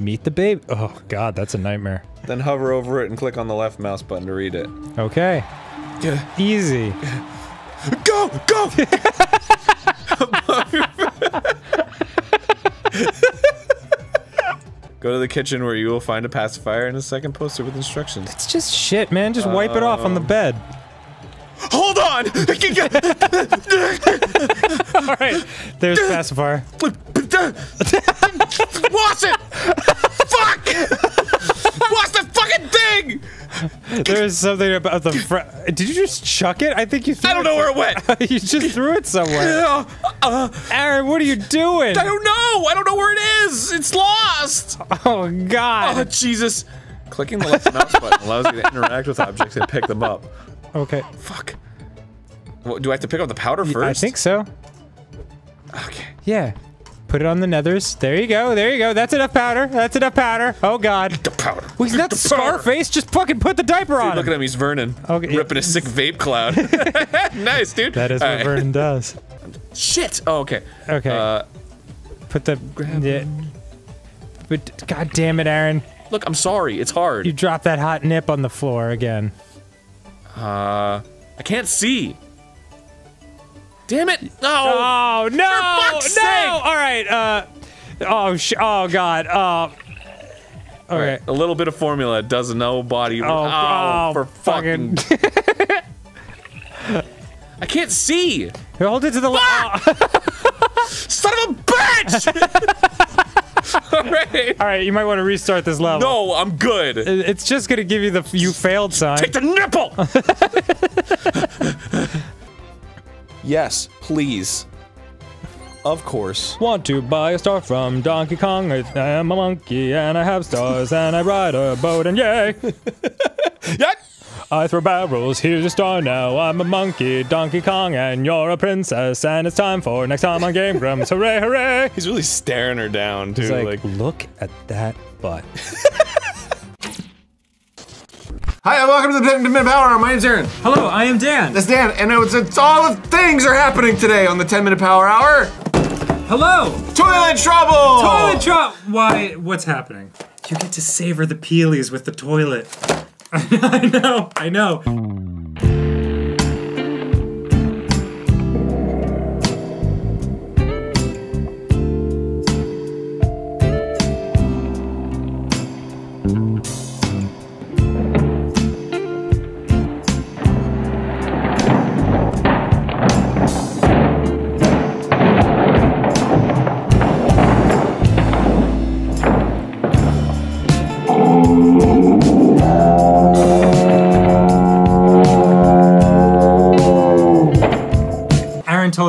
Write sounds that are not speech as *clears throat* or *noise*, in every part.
Meet the baby. Oh god, that's a nightmare. Then hover over it and click on the left mouse button to read it. Okay. Yeah. Easy. Go! Go! Go to the kitchen where you will find a pacifier and a second poster with instructions. It's just shit, man. Just wipe it off on the um, bed. Hold on! *laughs* All right. There's pacifier. Wash it! *laughs* Wash the fucking thing! There's something about the fr- Did you just chuck it? I think you threw I don't know where it went! *laughs* you just threw it somewhere. Uh, *laughs* uh, Aaron, what are you doing? I don't know! I don't know where it is! It's lost! Oh God. Oh. Jesus. Clicking the left mouse button allows you to interact with objects and pick them up. Okay. Fuck. What, do I have to pick up the powder first? I think so. Okay. Yeah. Put it on the nethers. There you go. There you go. That's enough powder. That's enough powder. Oh god. The powder. Well, he's not Scarface. Just fucking put the diaper on. Look him. at him, he's Vernon. Okay. Ripping a sick vape cloud. *laughs* nice, dude. That is All what right. Vernon does. Shit! Oh, okay. Okay. Uh, Put the. Yeah. But god damn it, Aaron! look, I'm sorry. It's hard. You dropped that hot nip on the floor again. Uh, I can't see. Damn it! No! Oh no! fuck's no! sake! All right. Uh. Oh sh. Oh god. Uh. Okay. Alright, a little bit of formula does no body. Oh, oh, for fucking. *laughs* I can't see. Hold it to the left. *laughs* Son of a bitch! *laughs* Alright. All right. You might want to restart this level. No, I'm good. It's just gonna give you the you failed sign. Take the nipple! Yes, please. Of course. Want to buy a star from Donkey Kong? I am a monkey and I have stars and I ride a boat and yay! *laughs* Yeah. I throw barrels, here's a star now. I'm a monkey, Donkey Kong, and you're a princess. And it's time for next time on Game Grumps. Hooray, hooray! *laughs* He's really staring her down, too. It's like, like look at that butt. *laughs* Hi, and welcome to the 10 Minute Power Hour. My name's Aaron. Hello, I am Dan. That's Dan, and it's, it's all the things are happening today on the 10 Minute Power Hour. Hello. Toilet trouble! Toilet trouble. Why? What's happening? You get to savor the peelies with the toilet. *laughs* I know. I know.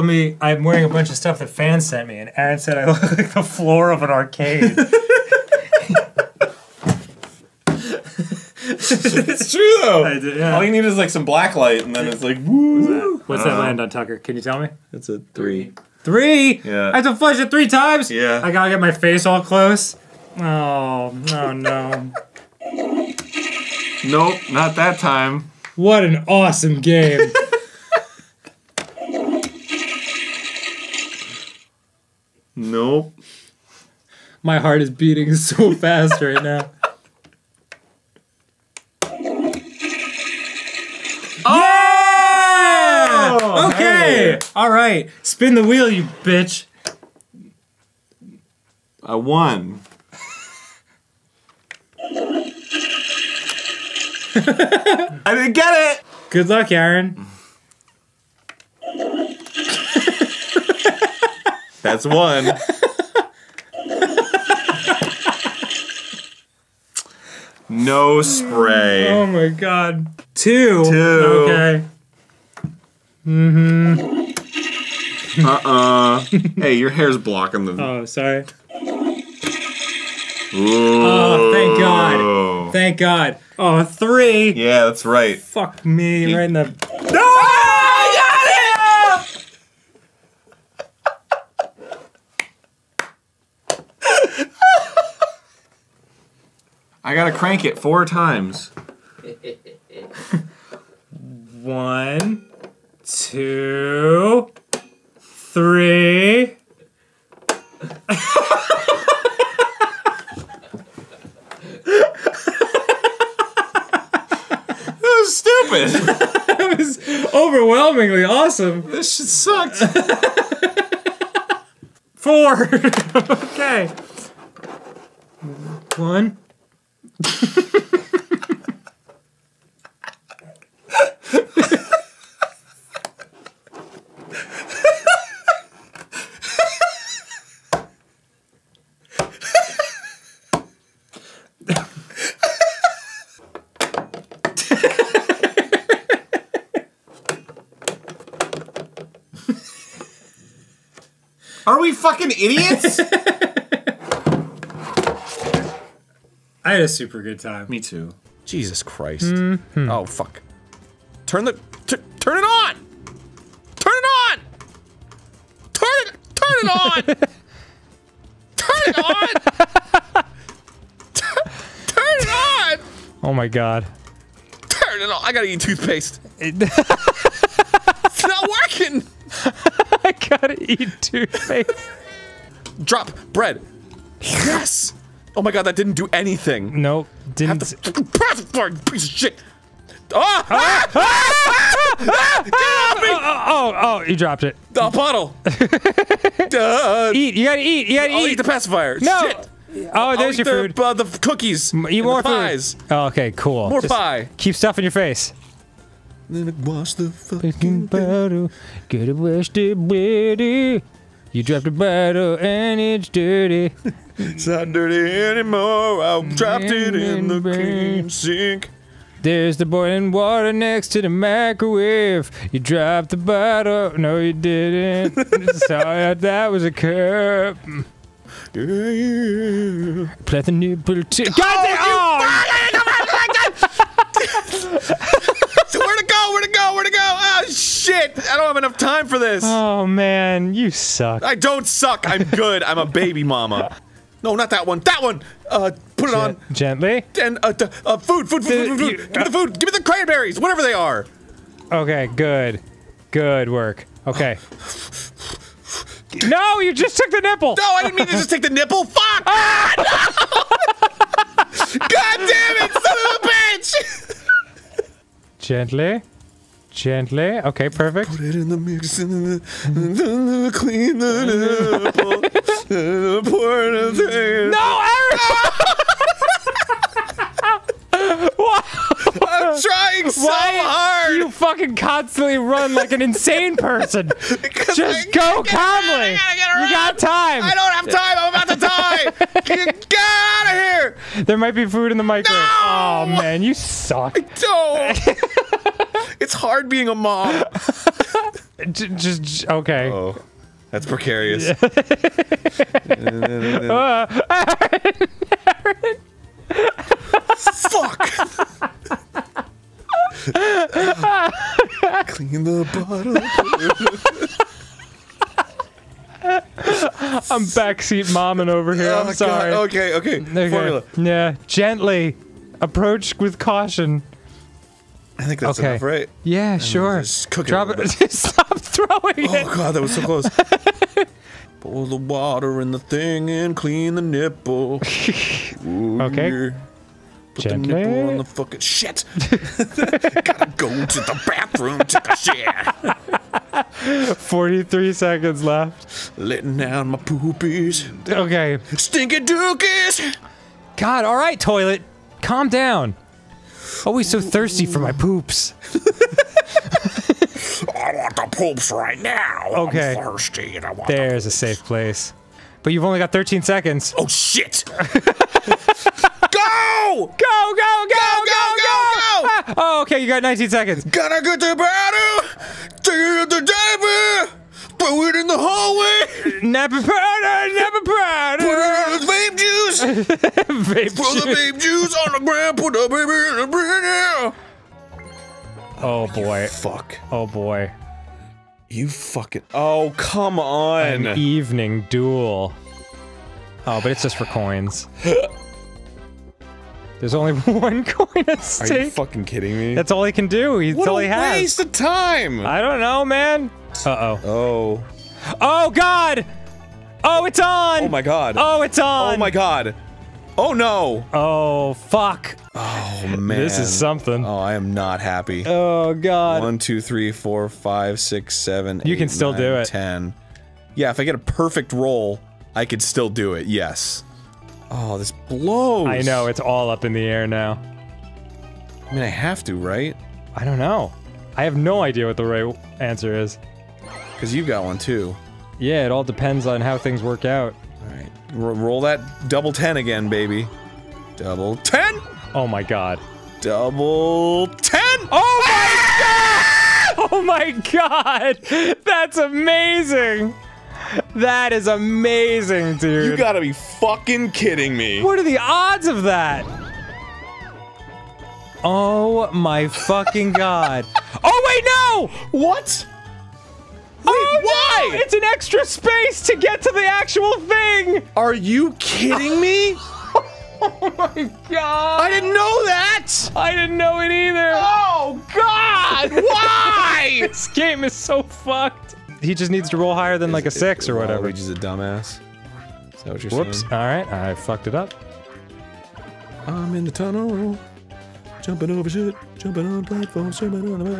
Me I'm wearing a bunch of stuff that fans sent me, and Aaron said I look *laughs* like the floor of an arcade. *laughs* it's true, though. I did, yeah. All you need is like some black light, and then it's like, woo. What's that uh-huh. land on Tucker? Can you tell me? It's a three. Three. Yeah. I have to flush it three times. Yeah. I gotta get my face all close. Oh, oh no. Nope, not that time. What an awesome game. *laughs* Nope. My heart is beating so *laughs* fast right now. Oh! Okay. All right. Spin the wheel, you bitch. I won. *laughs* I didn't get it! Good luck, Aaron. That's one. no spray. Oh my god. Two. Two. Okay. Mm-hmm. Uh-uh. hey, your hair's blocking the. Oh, sorry. Ooh. Oh, thank God. Thank God. Oh, three. Yeah, that's right. Fuck me right in the. I gotta crank it four times. *laughs* One, two, three. *laughs* that was stupid. *laughs* that was overwhelmingly awesome. This shit sucked. Four. okay. One. Are we fucking idiots? *laughs* I had a super good time. Me too. Jesus Christ. Mm-hmm. Oh fuck. Turn the t- turn it on. Turn it on. Turn it turn it on. *laughs* turn it on. Turn- turn it on. Oh my god. Turn it on. I gotta eat toothpaste. *laughs* It's not working. I gotta eat toothpaste. Drop bread. Oh my god, that didn't do anything. Nope. Have Didn't. the fucking pacifier, piece of shit. Ah! ah, ah, ah, get off me! Oh, oh, oh, you dropped it. The bottle. *laughs* uh, Eat. You gotta eat. You gotta I'll eat. eat the pacifier. no. Shit. Oh, there's your the, food. Uh, the cookies. Eat more the food. Oh, okay, cool. More Just pie. Keep stuff in your face. Then wash the Fucking fucking bottle, get a wash the bloody. You dropped a bottle and it's dirty. It's not dirty anymore. I dropped it in the clean sink. There's the boiling water next to the microwave. You dropped the bottle. No, you didn't. *laughs* Sorry, that was a cup. Yeah, yeah. Play the nipple too. God damn! Oh, so *laughs* where to go? Where to go? Where to go? Oh shit! I don't have enough time for this. Oh man, you suck. I don't suck. I'm good. I'm a baby mama. No, not that one. That one. Uh, put it on. Gently. And uh, uh, food, food, food, food, food, food. Give me the food. Give me the cranberries, whatever they are. Okay, good. Good work. Okay. No, you just took the nipple. No, I didn't mean to just take the nipple. Fuck! *laughs* Ah, no! God damn it, son of a bitch! Gently. Gently. Okay, perfect. Put it in the mix and *laughs* then clean the nipple. and pour it in No, Eric! *laughs* I'm trying so Why hard. you fucking constantly run like an insane person? *laughs* Just I go gotta get around, calmly. You got time. I don't have time. I'm about to die. Get, get out of here. There might be food in the microwave. No! Oh man, you suck. I don't. It's hard being a mom. *laughs* J- just okay. Oh, that's precarious. aaron *laughs* aaron Fuck. Clean the bottle. *laughs* I'm backseat momming over here. I'm Oh, sorry. God. Okay, okay. Okay. Formula. Yeah, gently. Approach with caution. I think that's Okay. enough, right? Yeah, sure. just cook Drop little it. *laughs* Stop throwing oh, it. Oh god, that was so close. *laughs* Pour the water in the thing and clean the nipple. *laughs* Ooh, Okay. yeah. Put Gently. the nipple on the fucking shit. Gotta go to the bathroom, take a shit. 43 seconds left. Letting down my poopies. Okay. Stinky dookies. God, all right, toilet. Calm down. Always so thirsty for my poops. *laughs* I want the poops right now. Okay. I'm thirsty and I want the- There's a safe place. But you've only got 13 seconds. Oh shit. *laughs* go! Go, go, go, go, go, go, go! Ah! Oh, okay, you got 19 seconds. Gotta get the battle. Take it to the table. Throw it in the hallway. Nappy powder, nappy Put it in the vape juice. *laughs* Vape Throw the vape juice on the ground. Put the baby in the bread. Oh boy. Fuck. Oh boy. You fucking. Oh, come on. An evening duel. Oh, but it's just for coins. *laughs* There's only *laughs* one coin at stake. Are you fucking kidding me? That's all he can do. He's what all he has. What a waste of time. I don't know, man. Uh oh. oh. Oh God! Oh, it's on! Oh my god. Oh, it's on! Oh my god. Oh no. Oh fuck! Oh *laughs* man, This is something. Oh, I am not happy. Oh god. One, two, three, four, five, six, seven. You can eight, still do it. Ten. Yeah, if I get a perfect roll, I could still do it. Yes. Oh, this blows. I know it's all up in the air now. I mean, I have to, right? I don't know. I have no idea what the right answer is. Because you've got one too. Yeah, it all depends on how things work out. All right, roll that double ten again, baby. Double ten. Oh my god. Double ten. Oh my *laughs* god! Oh my god! That's amazing! That is amazing, dude. You gotta be fucking kidding me. What are the odds of that? Oh my fucking god. *laughs* Oh wait, no! What? oh, why? No! It's an extra space to get to the actual thing! Are you kidding me? *laughs* Oh my god! I didn't know that. I didn't know it either! Oh God! Why? *laughs* This game is so fucked. He just needs to roll higher than like a six or whatever. Waluigi's a dumbass. Is that what you're Whoops. saying? Alright, I fucked it up. I'm in the tunnel. Jumping over shit, jumping on platforms, jumping on the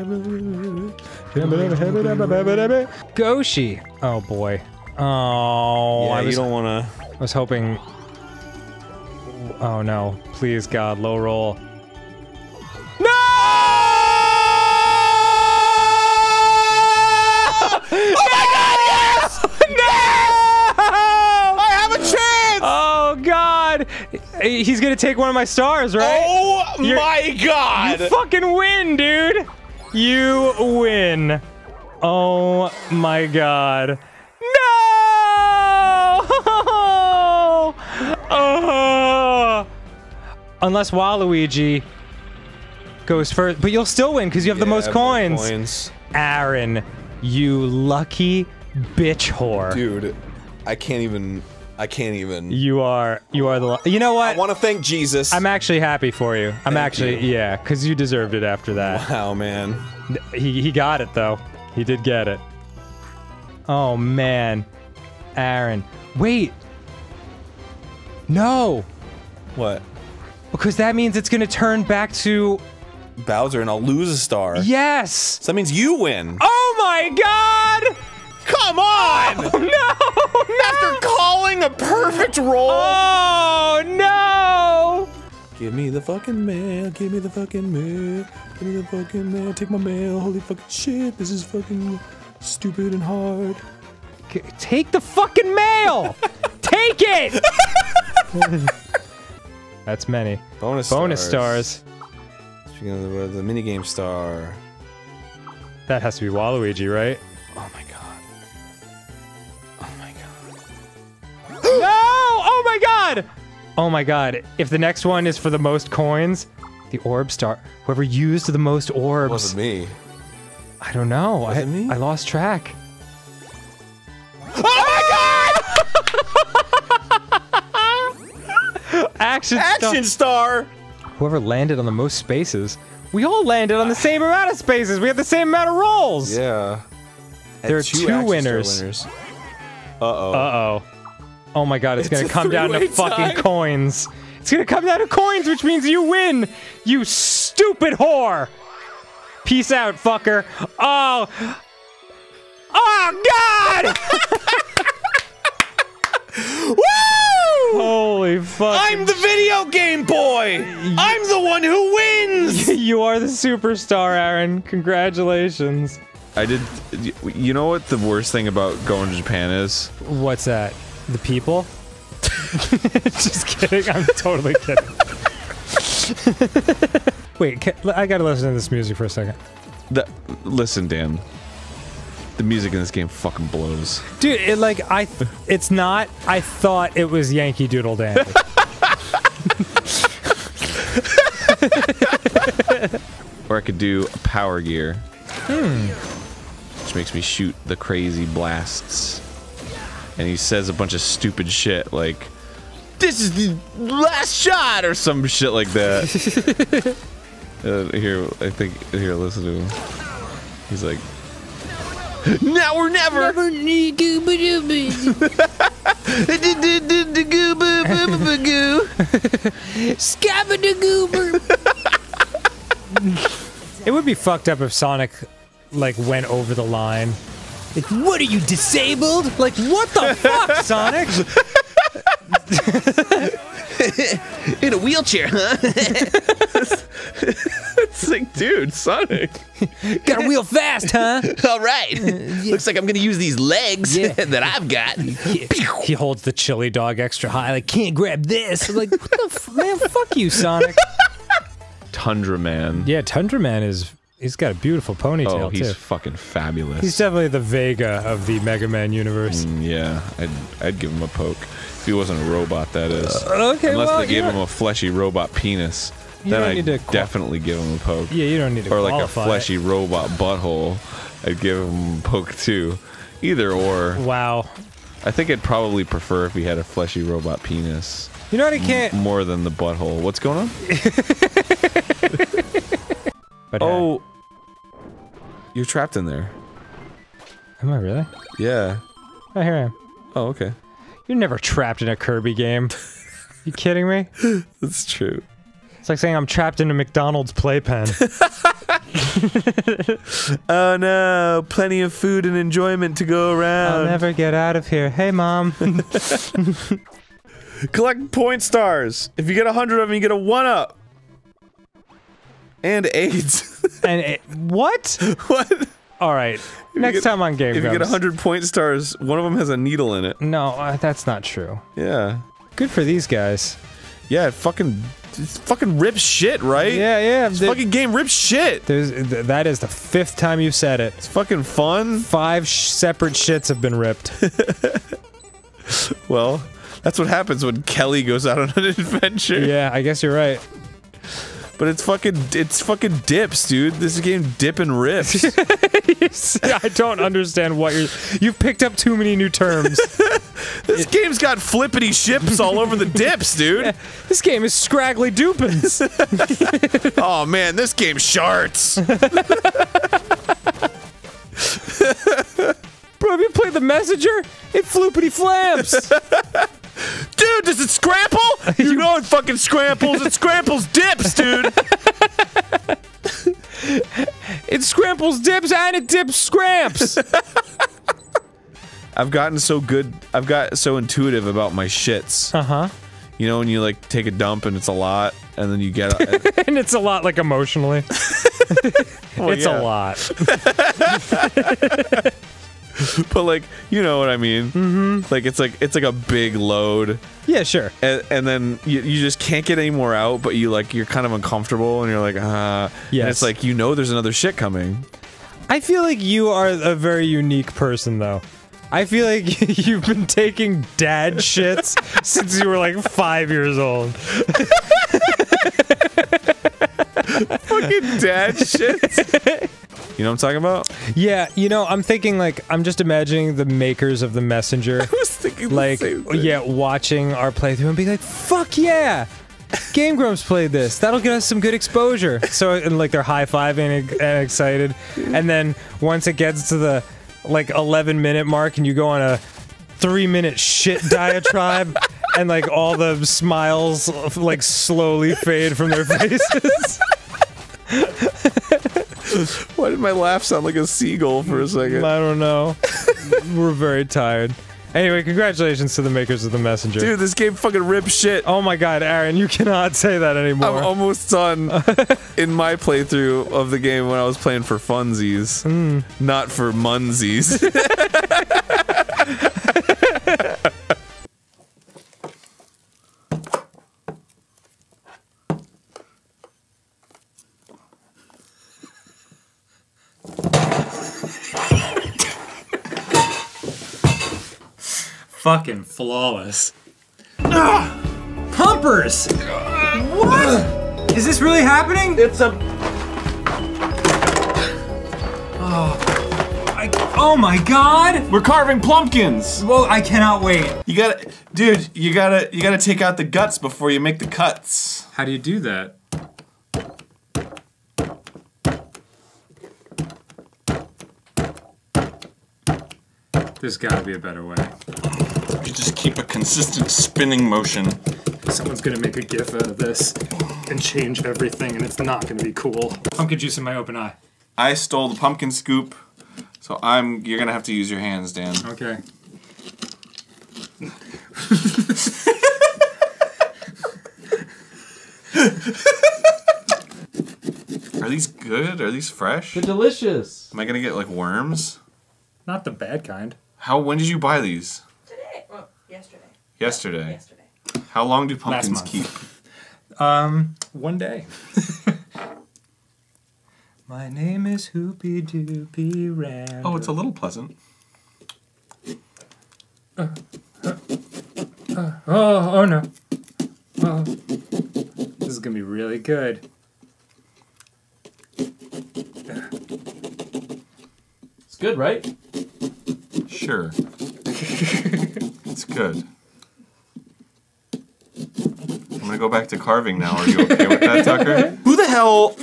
Goshi. Oh boy. Oh, Yeah, I you don't want to? I was hoping. Oh no! Please God, low roll. He's gonna take one of my stars, right? oh You're- my god! You fucking win, dude! You win. Oh my god. No! *laughs* Oh! Unless Waluigi goes first, but you'll still win because you have the most coins. coins. Aaron, you lucky bitch whore. Dude, I can't even. I can't even. You are, you are the. You know what? I want to thank Jesus. I'm actually happy for you. I'm Thank actually, you. yeah, because you deserved it after that. wow, man. He he got it though. He did get it. Oh man, Aaron. Wait. No, What? because that means it's gonna turn back to Bowser, and I'll lose a star. yes. So that means you win. Oh my God! Come on! *laughs* Oh, no! no! After calling a perfect roll. Oh no! Give me the fucking mail. Give me the fucking mail. Give me the fucking mail. Take my mail. Holy fucking shit. This is fucking stupid and hard. Take the fucking mail. *laughs* Take it. *laughs* That's many Bonus bonus stars. Speaking of the, the minigame star. That has to be Waluigi, right? Oh my god. My god! Oh my god. If the next one is for the most coins, the orb star. Whoever used the most orbs. Wasn't me. I don't know. Was I, me? I lost track. Oh my god! Action, star Action star. star! Whoever landed on the most spaces. We all landed on the same amount of spaces. We have the same amount of rolls. Yeah. There are Had two Action Star winners. Uh-oh. Uh oh. Oh my god, it's, It's gonna come down to three-way fucking tie. coins. It's gonna come down to coins, which means you win, you stupid whore. Peace out, fucker. Oh. Oh god! *laughs* Woo! Holy fuck. I'm the video game boy! I'm the one who wins! *laughs* you are the superstar, Aaron. Congratulations. I did. You know what the worst thing about going to Japan is? What's that? The people? *laughs* Just kidding. I'm totally kidding. *laughs* Wait, I gotta listen to this music for a second. The, listen, Dan. The music in this game fucking blows. Dude, it like I, it's not. I thought it was Yankee Doodle Dandy. *laughs* Or I could do a power gear. Hmm. Which makes me shoot the crazy blasts. And he says a bunch of stupid shit like, This is the last shot! Or some shit like that. *laughs* uh, here, I think, here, listen to him. He's like, Now or never. It would be fucked up if Sonic, like, went over the line. Like, what are you disabled? Like, what the fuck, *laughs* Sonic? *laughs* In a wheelchair, huh? *laughs* it's like, dude, Sonic. Gotta wheel fast, huh? All right. Looks like I'm gonna use these legs Yeah. that I've got. he holds the chili dog extra high. Like, can't grab this. I'm like, what the f- man? Fuck you, Sonic. Tundra Man. Yeah, Tundra Man is. He's got a beautiful ponytail Oh, he's too. fucking fabulous. He's definitely the Vega of the Mega Man universe. Mm, yeah, I'd I'd give him a poke if he wasn't a robot. That is, Okay, unless well, they gave him a fleshy robot penis, You then I'd qual- definitely give him a poke. Yeah, you don't need to or like a qualify it. fleshy robot butthole, I'd give him a poke too. Either or. Wow. I think I'd probably prefer if he had a fleshy robot penis You know what he can't. more than the butthole. What's going on? But, *laughs* uh, Oh, you're trapped in there. am I really? Yeah. Oh, here I am. Oh, okay. You're never trapped in a Kirby game. you kidding me? *laughs* That's true. It's like saying I'm trapped in a McDonald's playpen. *laughs* Oh no, plenty of food and enjoyment to go around. I'll never get out of here. Hey, mom. *laughs* Collect point stars. If you get a hundred of them, you get a one up. And AIDS. *laughs* and it, what? what? All right. Next get- time on Game If you get a hundred point stars, one of them has a needle in it. No, uh, that's not true. Yeah. Good for these guys. Yeah, it fucking, fucking rips shit, right? Yeah, yeah. This th- fucking game rips shit. there's, th- that is the fifth time you said it. It's fucking fun. Five sh- separate shits have been ripped. *laughs* Well, that's what happens when Kelly goes out on an adventure. yeah, I guess you're right. But it's fucking, it's fucking dips, dude. This game dip and rips. *laughs* I don't understand what you're. You've picked up too many new terms. *laughs* this game's got flippity ships all over the dips, dude. *laughs* this game is scraggly dupins. Oh man, this game sharts. Bro, have you played the messenger? It floopity flaps. Dude, does it scramble? *laughs* You know it fucking scrambles. It scrambles dips, dude. *laughs* it scrambles dips and it dips scramps. *laughs* I've gotten so good. I've got so intuitive about my shits. Uh huh. You know, when you like take a dump and it's a lot, and then you get. And it's a lot like emotionally. it's yeah. a lot. *laughs* but like, you know what I mean? Mm-hmm. Like it's like it's like a big load, Yeah, sure. and, and then you, you just can't get any more out. But you like you're kind of uncomfortable, and you're like, ah. And Yes. it's like you know there's another shit coming. I feel like you are a very unique person, though. I feel like *laughs* you've been taking dad shits *laughs* since you were like five years old. Fucking dad shit. You know what I'm talking about? Yeah, you know, I'm thinking like I'm just imagining the makers of the messenger, *laughs* I was thinking like yeah, watching our playthrough and being like, "Fuck yeah." Game Grumps played this. That'll get us some good exposure. So, and like they're high fiving and, and excited. And then once it gets to the like 11 minute mark and you go on a three minute shit diatribe *laughs* and like all the smiles like slowly fade from their faces. *laughs* *laughs* Why did my laugh sound like a seagull for a second? I don't know. *laughs* We're very tired. Anyway, congratulations to the makers of the messenger. Dude, this game fucking rips shit. Oh my god, Aaron, you cannot say that anymore. I'm almost done *laughs* in my playthrough of the game when I was playing for funsies, Hmm. not for munsies. Fucking flawless. Ah! Pumpers! What? Is this really happening? it's a I, oh my god! We're carving plumpkins. Well, I cannot wait. You gotta, dude. You gotta, you gotta take out the guts before you make the cuts. How do you do that? There's gotta be a better way. You just keep a consistent spinning motion. Someone's gonna make a gif out of this and change everything, and it's not gonna be cool. Pumpkin juice in my open eye. I stole the pumpkin scoop, so I'm. You're gonna have to use your hands, Dan. Okay. *laughs* Are these good? Are these fresh? They're delicious. Am I gonna get like worms? Not the bad kind. How? When did you buy these? Today. Well, yesterday. Yesterday. Yesterday. How long do pumpkins keep? Um, one day. *laughs* My name is Hoopy Doopy Rand. Oh, it's a little pleasant. Oh, oh no. Oh. This is gonna be really good. Good, right? Sure. *laughs* it's good. I'm gonna go back to carving now. Are you okay with that, *laughs* Tucker? Who the hell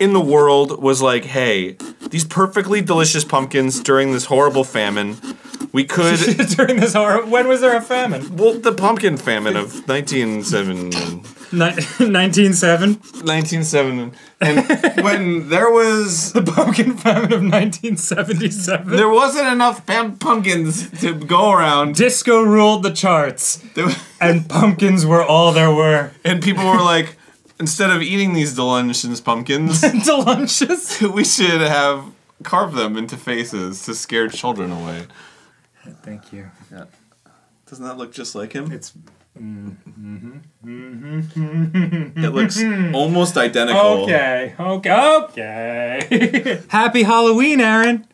in the world was like, hey, these perfectly delicious pumpkins during this horrible famine, we could. *laughs* During this horror, when was there a famine? Well, the pumpkin famine of 1907. Ni- 197? 1907. And when there was. *laughs* The pumpkin famine of 1977. There wasn't enough pam- pumpkins to go around. Disco ruled the charts, There- and pumpkins were all there were. And people were like, instead of eating these delicious pumpkins, *laughs* Delicious. *laughs* we should have carved them into faces to scare children away. Thank you. Yeah. Doesn't that look just like him? It's It looks almost identical. okay. Okay. Okay. Happy Halloween, Aaron.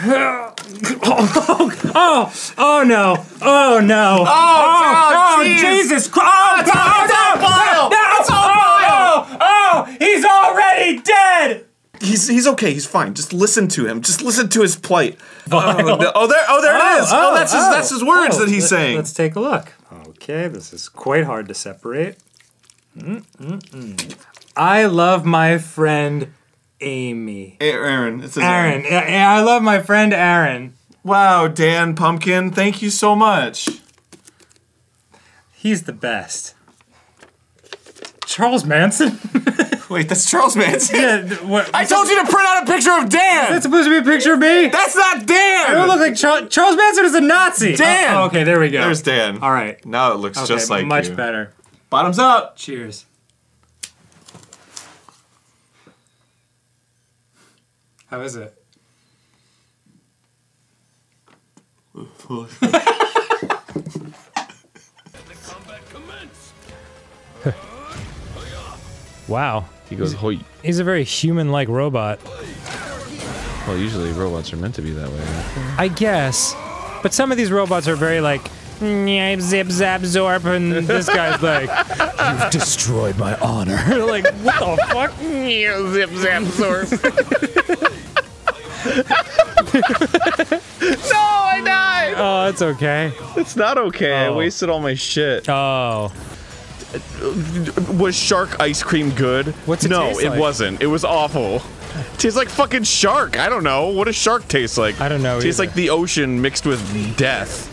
Oh, *laughs* oh, oh no! Oh no! Oh, oh, oh jeez. Jesus Christ! Oh, It's all- it's all bile. No! It's all oh, oh, oh, he's already dead! He's he's okay. He's fine. Just listen to him. Just listen to his plight. *laughs* Oh, oh, no- oh, there, oh, there it oh, is. Oh, that's his that's his words oh. that he's saying. Let's take a look. Okay, this is quite hard to separate. Mm-mm-mm. I love my friend Amy. Aaron. It says Aaron. Yeah, I love my friend Aaron. Wow, Dan Pumpkin, thank you so much. He's the best. Charles Manson? *laughs* Wait, that's Charles Manson. yeah, what, I told you to print out a picture of Dan. That's supposed to be a picture of me? That's not Dan. I don't look like Char- Charles Manson is a Nazi. Dan! Oh, okay, there we go. There's Dan. All right. Now it looks Okay, just like much you. better. Bottoms up. Cheers. How is it? *laughs* Wow. He goes, "Hoi." He's a very human-like robot. Well, usually robots are meant to be that way. I guess. But some of these robots are very like "Nyap, zip zap zorp and this guy's like You've destroyed my honor. *laughs* like what the fuck? zip zap zorp. *laughs* no, I died. Oh, it's okay. It's not okay. I Oh. wasted all my shit. Oh. Was shark ice cream good? What's it no, it like? wasn't. It was awful. Tastes like fucking shark. I don't know. What does shark taste like? I don't know Tastes either. like the ocean mixed with death.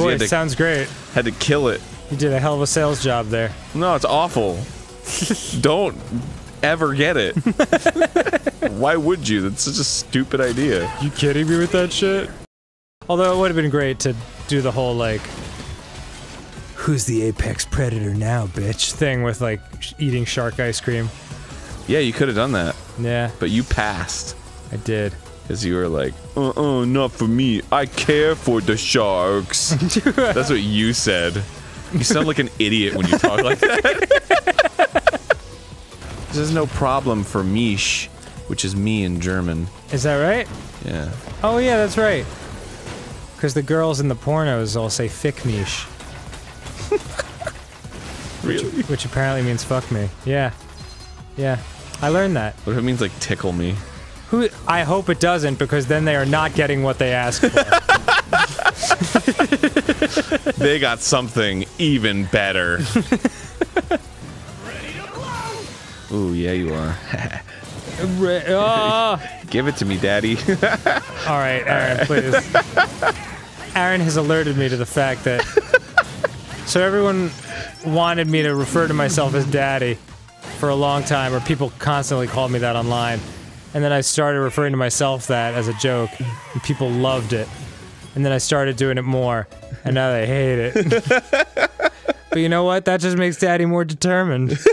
Boy, had it sounds great. had to kill it. You did a hell of a sales job there. No, it's awful. *laughs* don't ever get it. *laughs* Why would you? That's such a stupid idea. You kidding me with that shit? Although it would have been great to do the whole like Who's the apex predator now, bitch? Thing with like eating shark ice cream. Yeah, you could have done that, Yeah, but you passed. I did. Because you were like, uh-uh, not for me. I care for the sharks. *laughs* That's what you said. You sound like an idiot when you talk like that. *laughs* There's no problem for mich, which is me in German. Is that right? Yeah. Oh yeah, that's right. Because the girls in the pornos all say "fick mish," *laughs* Really? which apparently means "fuck me." Yeah, yeah. I learned that. What if it means like tickle me? Who? I hope it doesn't, because then they are not getting what they asked for. *laughs* They got something even better. *laughs* Ooh, yeah, you are. *laughs* Re- oh, Give it to me, daddy. All right, Aaron, please. Aaron has alerted me to the fact that. So everyone wanted me to refer to myself as daddy for a long time, or people constantly called me that online. And then I started referring to myself that as a joke, and people loved it. And then I started doing it more, and now they hate it. *laughs* but you know what? That just makes daddy more determined. *laughs*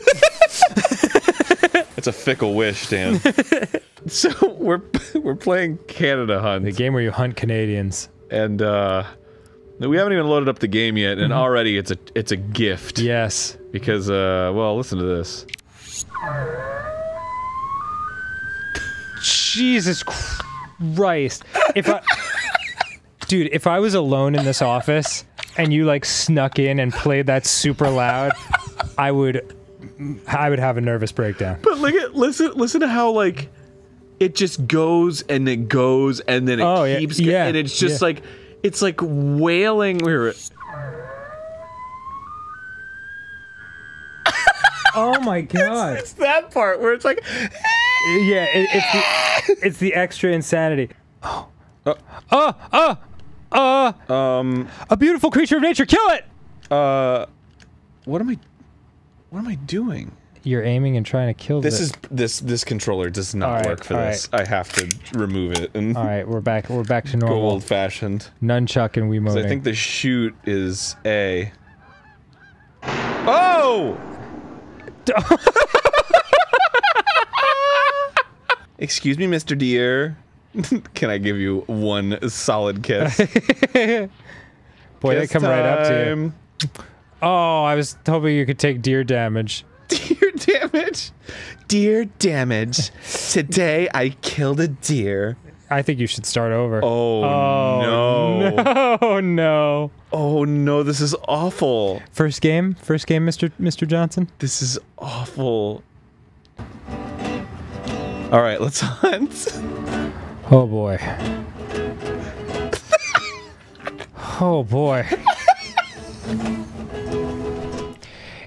It's a fickle wish, Dan. *laughs* so we're we're playing Canada Hunt, The game where you hunt Canadians. and uh, we haven't even loaded up the game yet, and already it's a it's a gift. Yes. Because uh, well, listen to this. Jesus Christ. If I Dude, if I was alone in this office and you like snuck in and played that super loud, I would I would have a nervous breakdown. But look at listen listen to how like it just goes and it goes and then it Oh, keeps go- yeah, and it's just yeah. like it's like wailing. Where Oh my *laughs* god. it's that part where it's like Yeah, it, it's the it's the extra insanity. Oh. Oh, oh, oh. um A beautiful creature of nature, kill it. uh what am I what am I doing? You're aiming and trying to kill This the- is this this controller does not All right, work for all this. I have to remove it and All right, we're back. We're back to normal. go normal. old fashioned. Nunchuck and Wiimoting. I think the shoot is A. Oh! *laughs* Excuse me, Mr. Deer. *laughs* Can I give you one solid kiss? *laughs* Boy, they Kiss come right up to you. Oh, I was hoping you could take deer damage. *laughs* Deer damage. Deer damage. Today I killed a deer. I think you should start over. Oh, Oh, no. Oh no. Oh no, this is awful. First game? First game, Mr. Mr. Johnson? This is awful. All right, let's *laughs* hunt. Oh boy. oh boy.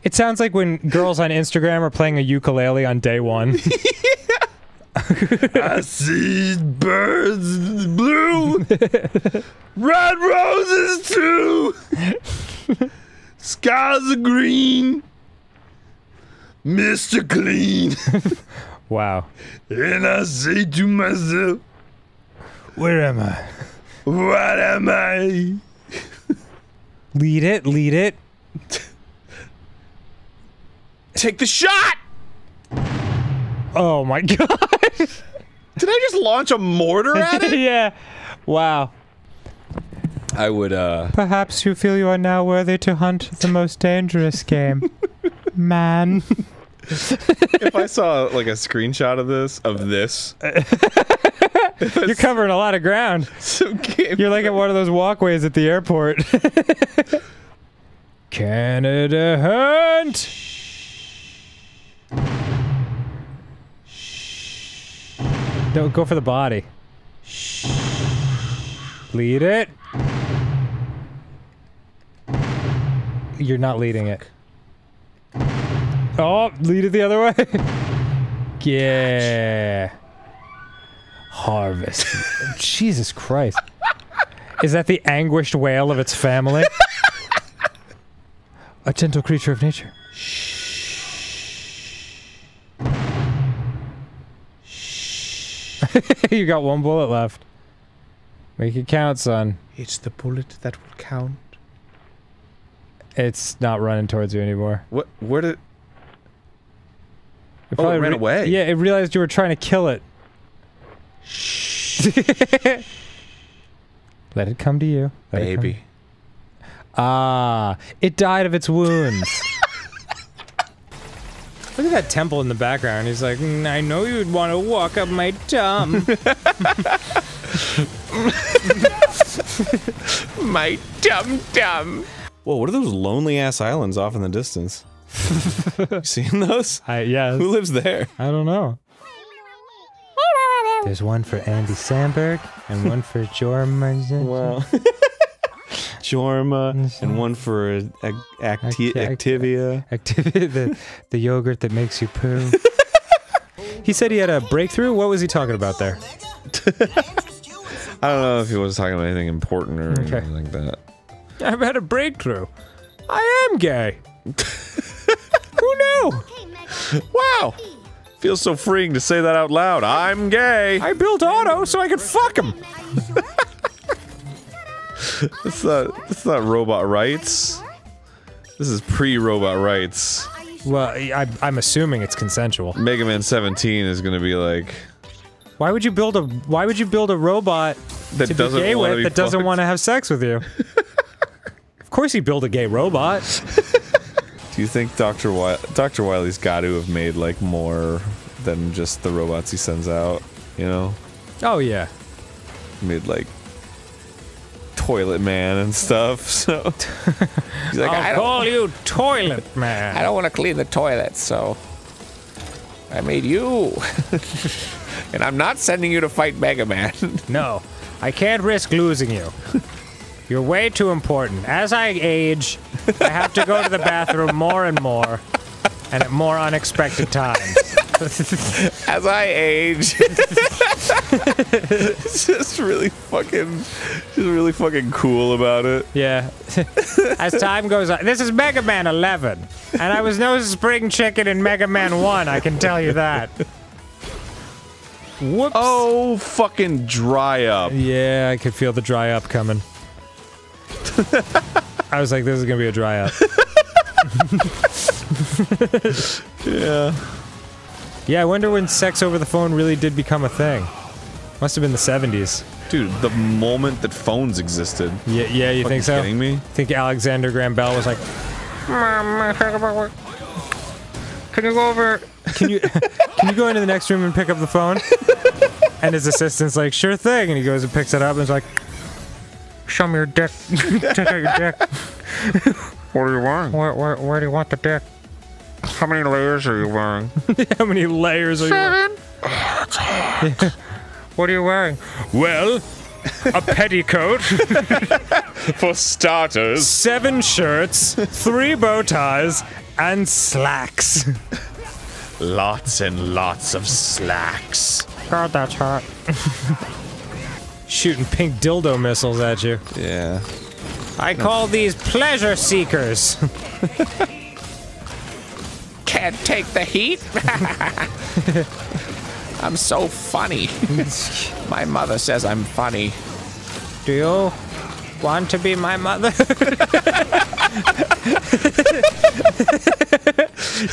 It sounds like when girls on Instagram are playing a ukulele on day one. *laughs* I see birds blue, red roses too, skies are green, Mr. Clean, *laughs* wow. and I say to myself, Where am I? what am I? Lead it, lead it. Take the shot! Oh my *laughs* god. Did I just launch a mortar at it? *laughs* yeah. Wow. I would, uh, Perhaps you feel you are now worthy to hunt the most dangerous game. *laughs* Man. *laughs* if I saw like a screenshot of this, of this, *laughs* You're covering a lot of ground. *laughs* You're like at one of those walkways at the airport. Canada Hunt! No, go for the body. Lead it. You're not leading it. Oh, lead it the other way. *laughs* yeah. Harvest. *laughs* Jesus Christ. Is that the anguished wail of its family? *laughs* A gentle creature of nature. Shh. Shh. you got one bullet left. Make it count, son. It's the bullet that will count. It's not running towards you anymore. What? Where did? It Oh, it probably ran re- away. Yeah, it realized you were trying to kill it. Shh. Let it come to you. Let it Baby. Ah, it died of its wounds. *laughs* Look at that temple in the background. He's like, "Mm, I know you'd want to walk up my tum. *laughs* My dum dum. Whoa! What are those lonely ass islands off in the distance? *laughs* you seen those? I, yes. Who lives there? I don't know. There's one for Andy Samberg and one for Jorma. Wow. *laughs* Jorma and one for uh, Ac- Acti- Ac- Activia. Activity, *laughs* the, the yogurt that makes you poo. He said he had a breakthrough. What was he talking about there? I don't know if he was talking about anything important or Okay. anything like that. I've had a breakthrough. I am gay. Who knew? Wow! Feels so freeing to say that out loud. I'm gay. I built Auto so I could fuck him. It's *laughs* not. It's not robot rights. This is pre-robot rights. Well, I, I'm assuming it's consensual. Mega Man 17 is gonna be like Why would you build a Why would you build a robot that to be doesn't gay wanna with be that doesn't want to have sex with you? *laughs* of course, you build a gay robot. *laughs* You think Dr. Wi- Dr. Wily's got to have made like more than just the robots he sends out? You know, Oh yeah. made like Toilet Man and stuff. *laughs* So he's like, I I'll don't, call you Toilet *laughs* Man. I don't want to clean the toilet, so I made you. *laughs* and I'm not sending you to fight Mega Man. No, I can't risk losing you. You're way too important. As I age, I have to go to the bathroom more and more, and at more unexpected times. *laughs* As I age, it's *laughs* just really fucking, just really fucking cool about it. Yeah. As time goes on, this is Mega Man 11, and I was no spring chicken in Mega Man 1. I can tell you that. Whoops. Oh, fucking dry up. Yeah, I could feel the dry up coming. *laughs* I was like, this is gonna be a dry up. *laughs* Yeah. Yeah, I wonder when sex over the phone really did become a thing. Must have been the 70s. Dude, the moment that phones existed. Yeah, yeah, you Fucking think so? kidding me? think Alexander Graham Bell was like, Mom, can you go over? Can you *laughs* can you go into the next room and pick up the phone? And his assistant's like, sure thing. And he goes and picks it up and is like, show me your dick. *laughs* Check out your dick. What are you wearing? Where, where, where do you want the dick? How many layers are you wearing? *laughs* How many layers are you wearing? *laughs* what are you wearing? Well, a petticoat, For starters. seven shirts, three bow ties, and slacks. Lots and lots of slacks. God, that's hot. Shooting pink dildo missiles at you. Yeah. I call these pleasure seekers. *laughs* Can't take the heat? *laughs* I'm so funny. *laughs* My mother says I'm funny. Do you want to be my mother?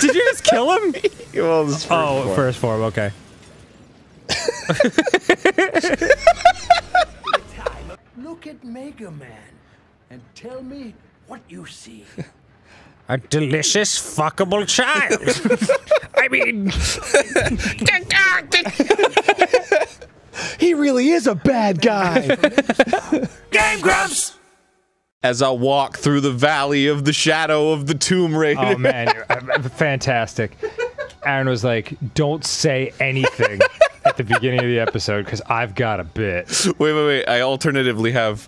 Did you just kill him? Well, this Oh, first form, okay. *laughs* Look at Mega Man and tell me what you see. A delicious fuckable child. I mean, He really is a bad guy. Game Grumps! As I walk through the valley of the shadow of the Tomb Raider. Oh man, you're, uh, fantastic. Aaron was like, "Don't say anything *laughs* at the beginning of the episode because I've got a bit." Wait, wait, wait. I alternatively have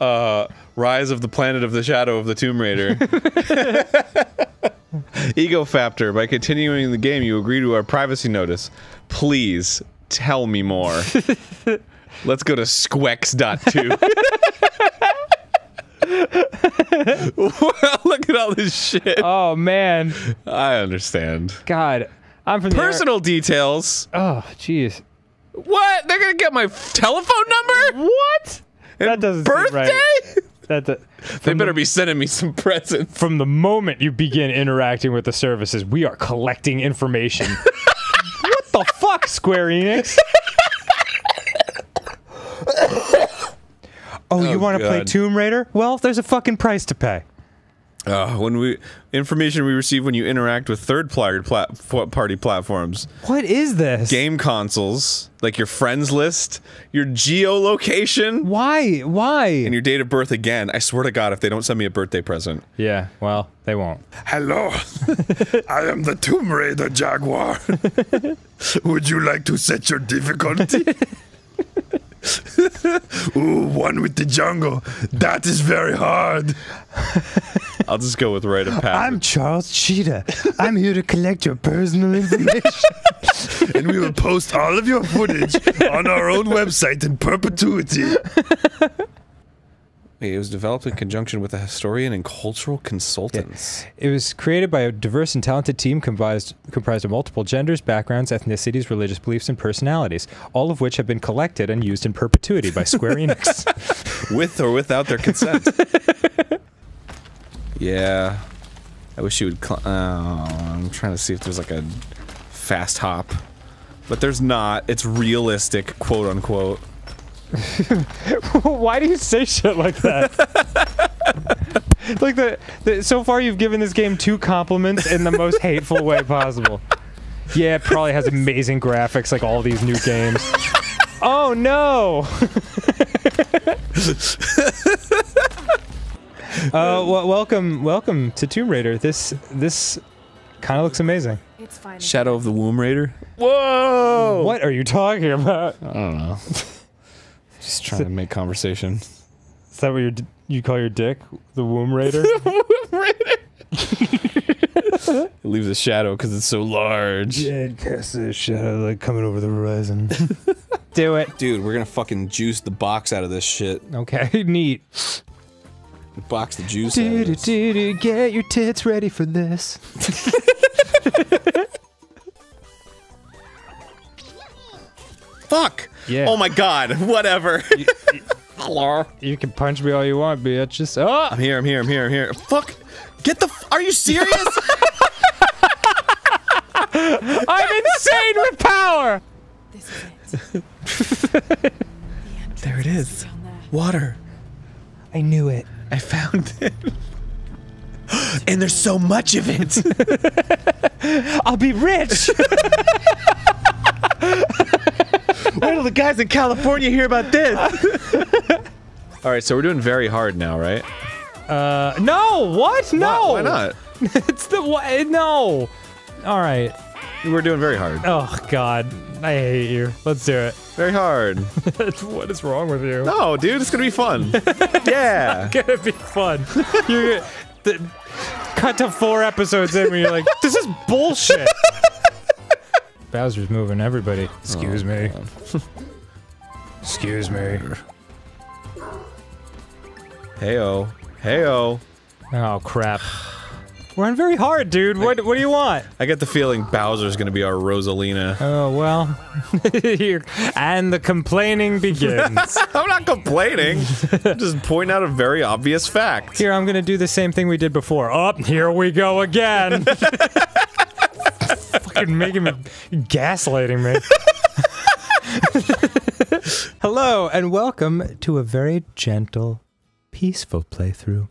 uh, Rise of the Planet of the Shadow of the Tomb Raider. *laughs* Ego Factor, by continuing the game, you agree to our privacy notice. Please tell me more. *laughs* Let's go to Squex.2. *laughs* Look at all this shit. Oh man, I understand. God, I'm from the Personal details. Oh, jeez. What? They're gonna get my telephone number? What? That doesn't seem Birthday? right. That They better be sending me some presents. from the moment you begin interacting with the services, we are collecting information. *laughs* what the fuck, Square Enix? *laughs* oh, you want to play Tomb Raider? Well, there's a fucking price to pay. Uh, when we information we receive when you interact with third plat party platforms, What is this? game consoles, like your friends list, your geolocation, Why? Why? and your date of birth again. I swear to God, if they don't send me a birthday present, yeah, well, they won't. Hello, *laughs* I am the Tomb Raider Jaguar. *laughs* Would you like to set your difficulty? *laughs* *laughs* Ooh, one with the jungle. That is very hard. *laughs* I'll just go with rite of passage. I'm Charles Cheetah. I'm here to collect your personal information. *laughs* and we will post all of your footage on our own website in perpetuity. Wait, it was developed in conjunction with a historian and cultural consultants. It was created by a diverse and talented team comprised comprised of multiple genders, backgrounds, ethnicities, religious beliefs, and personalities, all of which have been collected and used in perpetuity by Square Enix. *laughs* with or without their consent. *laughs* yeah. I wish you would. Cl- oh, I'm trying to see if there's like a fast hop. But there's not. It's realistic, quote unquote. *laughs* Why do you say shit like that? like the, the so far you've given this game two compliments in the most hateful way possible. Yeah, it probably has amazing graphics like all these new games. Oh no! *laughs* uh, well, welcome, welcome to Tomb Raider. This this kind of looks amazing. It's fine. Shadow of the Womb Raider. Whoa! What are you talking about? I don't know. Just trying to make conversation. Is that what you you call your dick? The Womb Raider? *laughs* Womb Raider? It leaves a shadow because it's so large. Yeah, cast a shadow like coming over the horizon. *laughs* Do it. Dude, we're gonna fucking juice the box out of this shit. Okay, *laughs* neat. Box the juice out of this. Get your tits ready for this. Fuck! Yeah. Oh my god, *laughs* whatever. *laughs* Hello. You can punch me all you want, bitch. Just oh, I'm here, I'm here, I'm here, I'm here. Fuck! Get the f- Are you serious? *laughs* I'm insane with power. This is it. The There it is. down. Water. I knew it. I found it. *gasps* and there's so much of it. I'll be rich. Wait till the guys in California hear about this. *laughs* All right, so we're doing very hard now, right? Uh, no. What? No. Why not? *laughs* It's the what? No. All right. We're doing very hard. Oh God, I hate you. Let's do it. *laughs* Very hard. what is wrong with you? No, dude, it's gonna be fun. yeah. gonna be fun. You're gonna, the, cut to four episodes in where you're like, this is bullshit. Bowser's moving everybody. Excuse oh, me. *laughs* Excuse me. Heyo. Heyo. Oh crap. We're on very hard, dude. What what do you want? I get the feeling Bowser's gonna be our Rosalina. Oh well. *laughs* And the complaining begins. *laughs* I'm not complaining. I'm just point out a very obvious fact. Here, I'm gonna do the same thing we did before. Up, here we go again. Fucking making me gaslighting me. *laughs* Hello and welcome to a very gentle, peaceful playthrough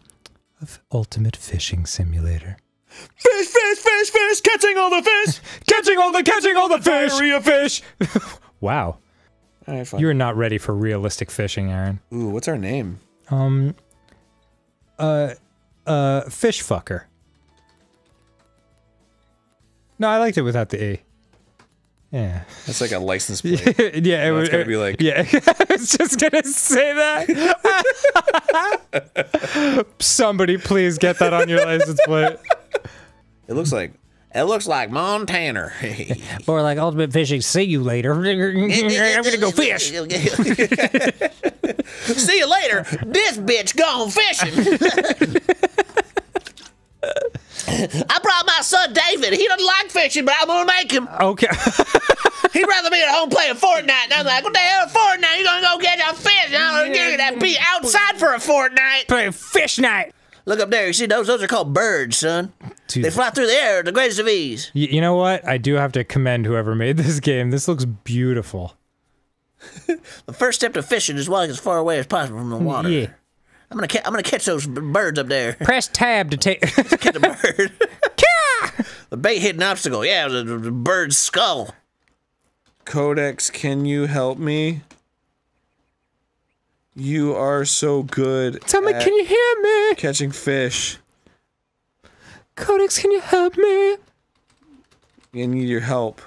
of Ultimate Fishing Simulator. Fish, fish, fish, fish, catching all the fish! *laughs* Catching all the catching all the fish. Diarrhea fish! *laughs* Wow, Alright, fine. you're not ready for realistic fishing, Aaron. Ooh, what's our name? Um, uh, uh, fish fucker. No, I liked it without the A. Yeah. That's like a license *laughs* plate. yeah, it No, was it's gotta be like- Yeah, *laughs* I was just gonna say that. *laughs* Somebody, please get that on your license plate. It looks like it looks like Montana. Or like Ultimate Fishing. See you later. I'm gonna go fish. See you later. This bitch gone fishing. I brought my son David. He doesn't like fishing, but I'm gonna make him. Okay. *laughs* He'd rather be at home playing Fortnite. And I'm like, what the hell, Fortnite? You gonna go get a fish? I'm gonna be outside for a fortnight. Play fish night. Look up there. You see those? Those are called birds, son. Dude. They fly through the air the greatest of ease. Y- you know what? I do have to commend whoever made this game. This looks beautiful. *laughs* The first step to fishing is walking as far away as possible from the water. Yeah. I'm gonna, ca- I'm gonna catch those b- birds up there. Press tab to take. *laughs* Catch *laughs* the bird. the bait hit an obstacle. Yeah, it was a, a bird's skull. Codex, can you help me? You are so good Tell me, at can you hear me? catching fish. Codex, can you help me? I need your help.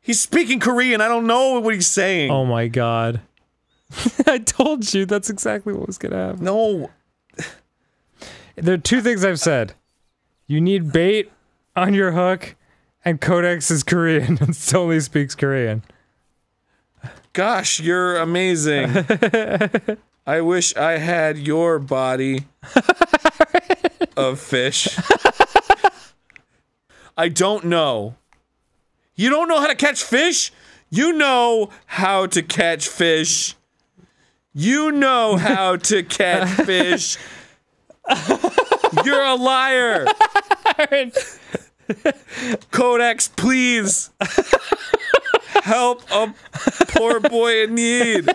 He's speaking Korean. I don't know what he's saying. Oh my god. *laughs* I told you that's exactly what was gonna happen. No. There are two things I've said. You need bait on your hook, and Codex is Korean *laughs* and only speaks Korean. Gosh, you're amazing. *laughs* I wish I had your body of fish. I don't know. You don't know how to catch fish? You know how to catch fish. You know how to catch *laughs* fish. You're a liar. Codex, please. Help a poor boy in need.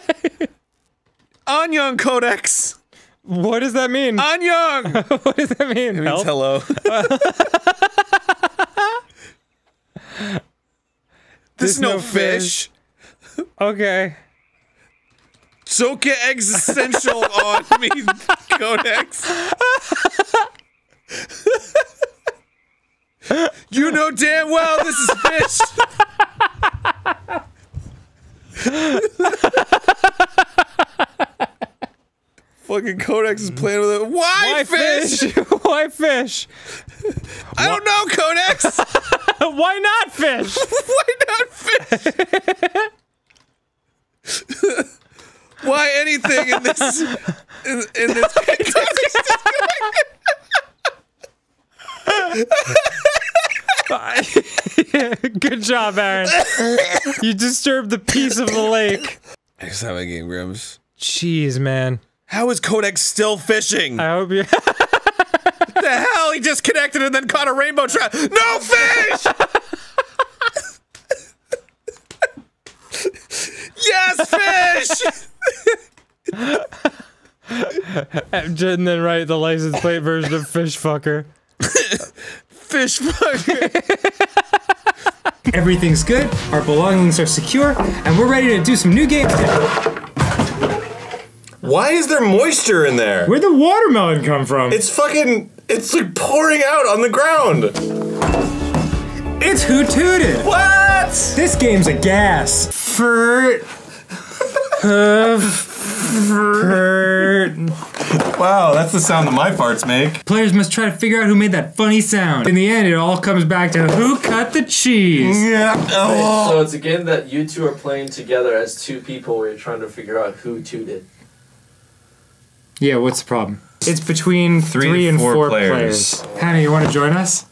Anyang Codex. What does that mean? Anyang. *laughs* what does that mean? It means Help? hello. *laughs* this is no, no fish. Okay. So get existential *laughs* on me, Codex. you know damn well this is fish. Fucking Codex is playing with it. Why, Why fish? fish? *laughs* Why fish? I don't know, Codex. *laughs* Why not fish? Why not fish? Why anything in this in, in this *laughs* *laughs* Good job, Aaron. you disturbed the peace of the lake. Next time I game Grims. Jeez, man. How is Codex still fishing? I hope you. *laughs* the hell? He just connected and then caught a rainbow trout. No fish! yes, fish! *laughs* and then write the license plate version of fish fucker. *laughs* Fish fucker. Everything's good, our belongings are secure, and we're ready to do some new games. Why is there moisture in there? Where'd the watermelon come from? It's fucking. It's like pouring out on the ground. It's Who Tooted! What? This game's a gas. Furt. Hoof. Wow, that's the sound that my farts make. Players must try to figure out who made that funny sound. In the end, it all comes back to who cut the cheese. Yeah. Oh. So it's a game that you two are playing together as two people where you're trying to figure out who tooted. Yeah, what's the problem? It's between three, to and four four, players. players. Hannah, you want to join us?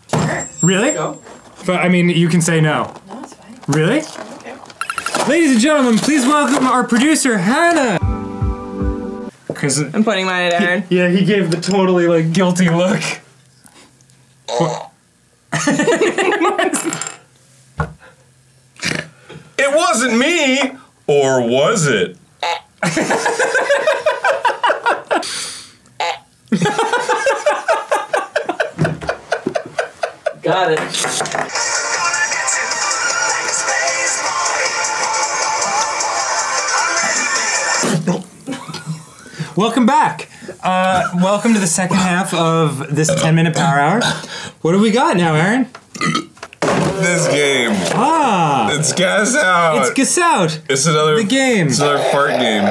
Really? Go. But I mean, you can say no. No, it's fine. Really? Ladies and gentlemen, please welcome our producer, Hannah. Because uh, I'm pointing mine at Aaron. yeah, he gave the totally like guilty look. It wasn't me, or was it? Got it. Welcome back. Uh, welcome to the second half of this 10 minute power hour. What do we got now, Aaron? This game. Ah, It's gas out. it's Guess Out. It's another the game. It's another fart game.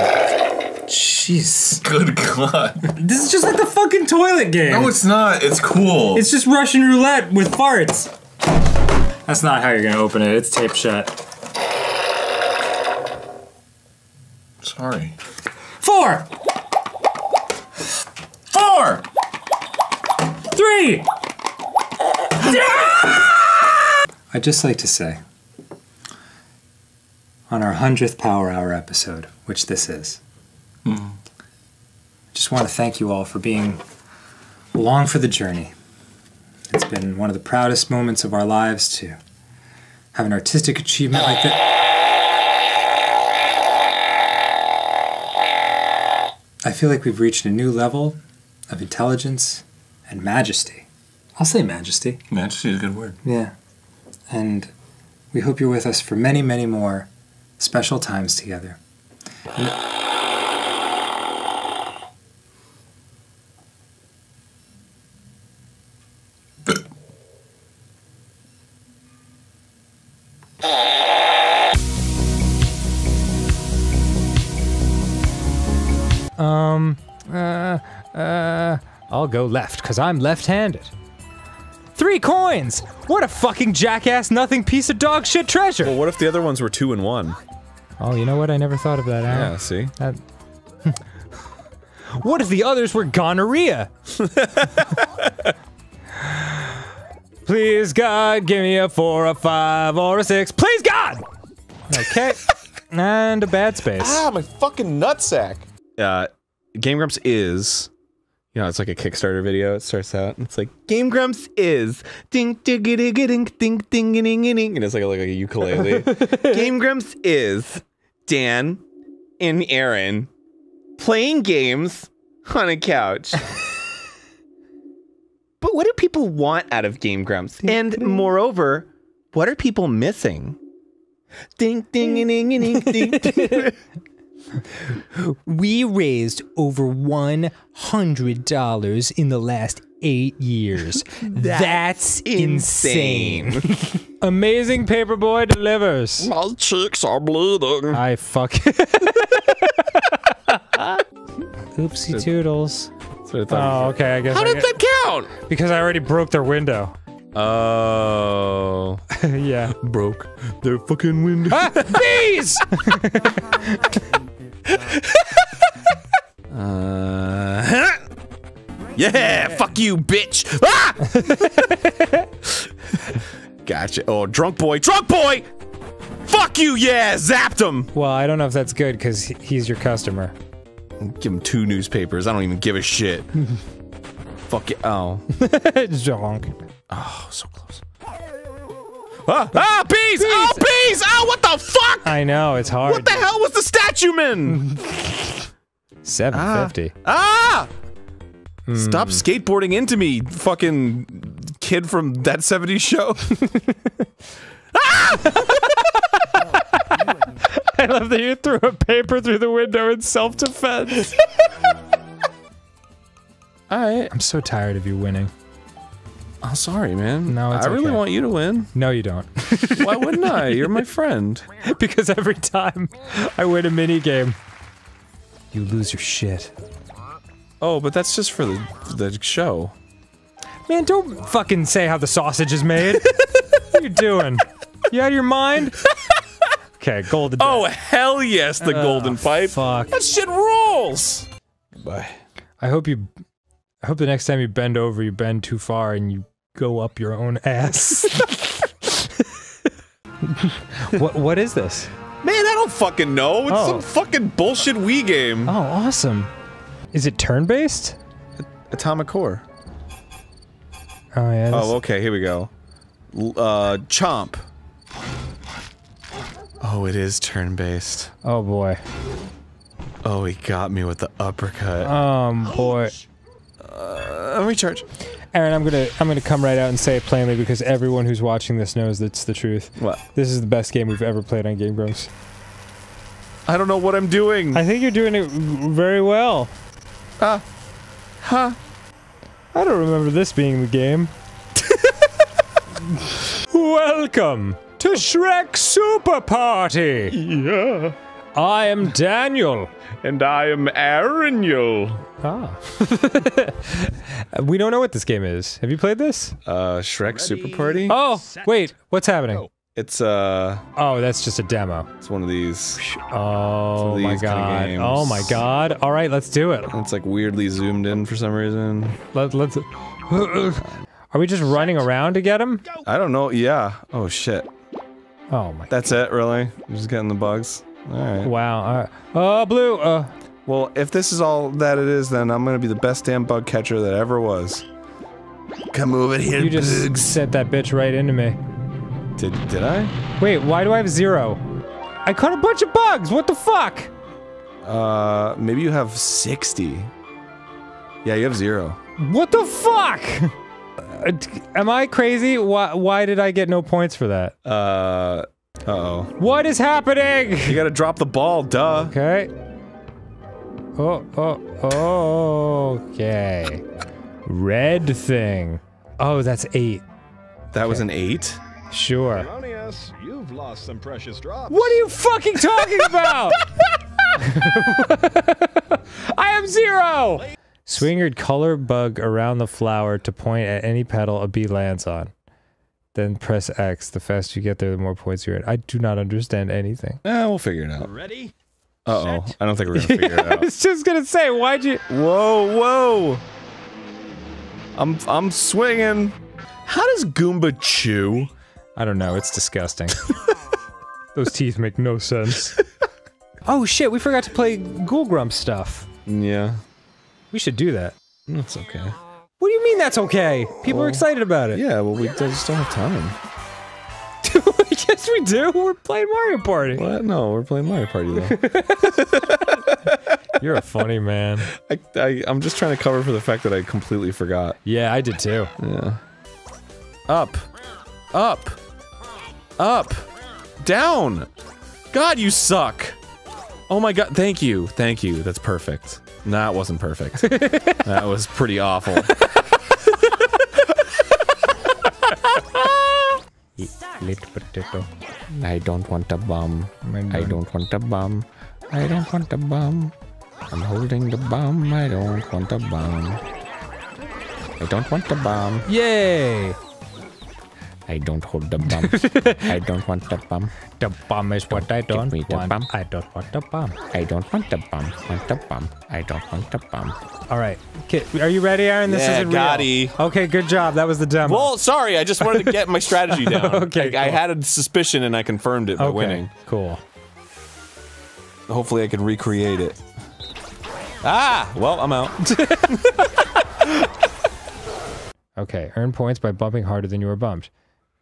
Jeez. Good God. This is just like the fucking toilet game. No, it's not. It's cool. It's just Russian roulette with farts. That's not how you're gonna open it. It's taped shut. sorry. Four, Four. three. I'd just like to say, on our hundredth Power Hour episode, which this is, hmm. I just want to thank you all for being along for the journey. It's been one of the proudest moments of our lives to have an artistic achievement like that. I feel like we've reached a new level of intelligence and majesty. I'll say majesty. Majesty is a good word. Yeah. And we hope you're with us for many, many more special times together. Um, I'll go left, because I'm left-handed. Three coins! What a fucking jackass nothing piece of dog shit treasure! Well, what if the other ones were two and one? Oh, you know what? I never thought of that, Aaron. Yeah, see? That- *laughs* what if the others were gonorrhea? *laughs* Please, God, give me a four, a five, or a six. Please, God! Okay. *laughs* and a bad space. Ah, my fucking nutsack. Uh, Game Grumps is, you know, it's like a Kickstarter video. It starts out and it's like Game Grumps is ding ding ding ding ding ding ding ding and it's like a, like a ukulele. *laughs* Game Grumps is Dan and Aaron playing games on a couch. *laughs* but what do people want out of Game Grumps? And moreover, what are people missing? Ding ding ding ding ding ding. *laughs* We raised over $100 in the last eight years. *laughs* That's, insane. *laughs* Amazing Paperboy delivers. My cheeks are bleeding. I fuck. Oopsie toodles. That's what I thought. Oh, okay. I guess. How I did get- that count? Because I already broke their window. Oh, yeah. broke their fucking window. Ah, bees! Uh, yeah, fuck you, bitch. Ah! *laughs* gotcha. Oh, drunk boy, drunk boy. Fuck you, yeah, zapped him. well, I don't know if that's good because he's your customer. Give him two newspapers. I don't even give a shit. *laughs* Fuck it. Oh, *laughs* Zonk. oh, so close. Ah, ah, bees! Oh, bees! Oh, what the fuck? I know it's hard. What the hell was the statue man? Seven fifty. Ah! Stop skateboarding into me, fucking kid from that 70s show. *laughs* ah! *laughs* I love that you threw a paper through the window in self-defense. *laughs* Alright. I'm so tired of you winning. I'm sorry, man. No, it's I really okay. want you to win. No, you don't. *laughs* Why wouldn't I? You're my *laughs* friend. because every time I win a mini game, you lose your shit. Oh, but that's just for the the show. Man, don't fucking say how the sausage is made. *laughs* what are you doing? You out of your mind? Okay, golden. Oh, hell yes, the oh, golden pipe. fuck. That shit rules. Bye. I hope you. I hope the next time you bend over, you bend too far and you go up your own ass. *laughs* what What is this? Man, I don't fucking know. It's Oh. some fucking bullshit Wii game. Oh, awesome. Is it turn based? Atomic Core. Oh yeah. Oh, okay, here we go. Uh, Chomp. Oh, it is turn-based. oh boy. Oh, he got me with the uppercut. Um boy. Uh, recharge. Aaron, I'm gonna I'm gonna come right out and say it plainly because everyone who's watching this knows that's the truth. What? This is the best game we've ever played on Game Grumps. I don't know what I'm doing. I think you're doing it very well. Ah. Huh. I don't remember this being the game. *laughs* Welcome to Shrek Super Party. Yeah. I am Daniel. And I am Aaron Yo. Ah. *laughs* we don't know what this game is. Have you played this? Uh, Shrek Super Party? Oh, wait. What's happening? It's, uh, Oh, that's just a demo. it's one of these. Oh It's my these kinda god. games. Oh my god. All right, let's do it. It's like weirdly zoomed in for some reason. Let, let's. *gasps* Are we just running around to get him? I don't know. Yeah. Oh, shit. Oh my. That's it, really? You're just getting the bugs? Alright. Wow. All right. Oh, blue. Uh. Well, if this is all that it is, then I'm gonna be the best damn bug catcher that ever was. Come over here, You just bugs. set that bitch right into me. Did did I? Wait, why do I have zero? I caught a bunch of bugs. What the fuck? Uh, maybe you have 60. Yeah, you have zero. What the fuck? *laughs* Uh, Am I crazy? Why? Why did I get no points for that? Uh, uh-oh. What is happening? You gotta drop the ball, duh. Okay. Oh, oh, oh, okay. Red thing. Oh, that's eight. That was an eight? Sure. Erroneous. You've lost some precious drops. What are you fucking talking about? *laughs* I am zero. Swing your color bug around the flower to point at any petal a bee lands on. Then press X. The faster you get there, the more points you earn. I do not understand anything. Eh, we'll figure it out. Ready? Uh oh. I don't think we're gonna figure it *laughs* I out. was just gonna say, why'd you? Whoa, whoa. I'm I'm swinging. How does Goomba chew? I don't know. It's disgusting. *laughs* Those teeth make no sense. *laughs* oh shit! We forgot to play Ghoul Grump stuff. Yeah, We should do that. that's okay. What do you mean that's okay? People are excited about it. Yeah, well, we just don't have time. *laughs* yes, we do. We're playing Mario Party. What? No, we're playing Mario Party though. *laughs* You're a funny man. I, I I'm just trying to cover for the fact that I completely forgot. Yeah, I did too. Yeah. Up, up, up, down. God, you suck. Oh my god, thank you, thank you. That's perfect. Nah, it wasn't perfect. *laughs* that was pretty awful. Little potato. I don't want a bomb. I don't want a bomb. I don't want a bomb. I'm holding the bomb. I don't want a bomb. I don't want a bomb. Yay! I don't hold the bomb. *laughs* I don't want the bomb. The bomb is what I don't me the want. bomb. I don't want the bomb. I don't want the bomb. Want the bomb. I don't want the bomb. All right. Okay, are you ready, Aaron? This Yeah, isn't real. Gotti. Okay, good job. That was the demo. Well, sorry, I just wanted to get my strategy *laughs* down. Okay, I, I had a suspicion and I confirmed it by okay, winning. Cool. Hopefully, I can recreate it. Ah, well, I'm out. *laughs* Okay, earn points by bumping harder than you were bumped.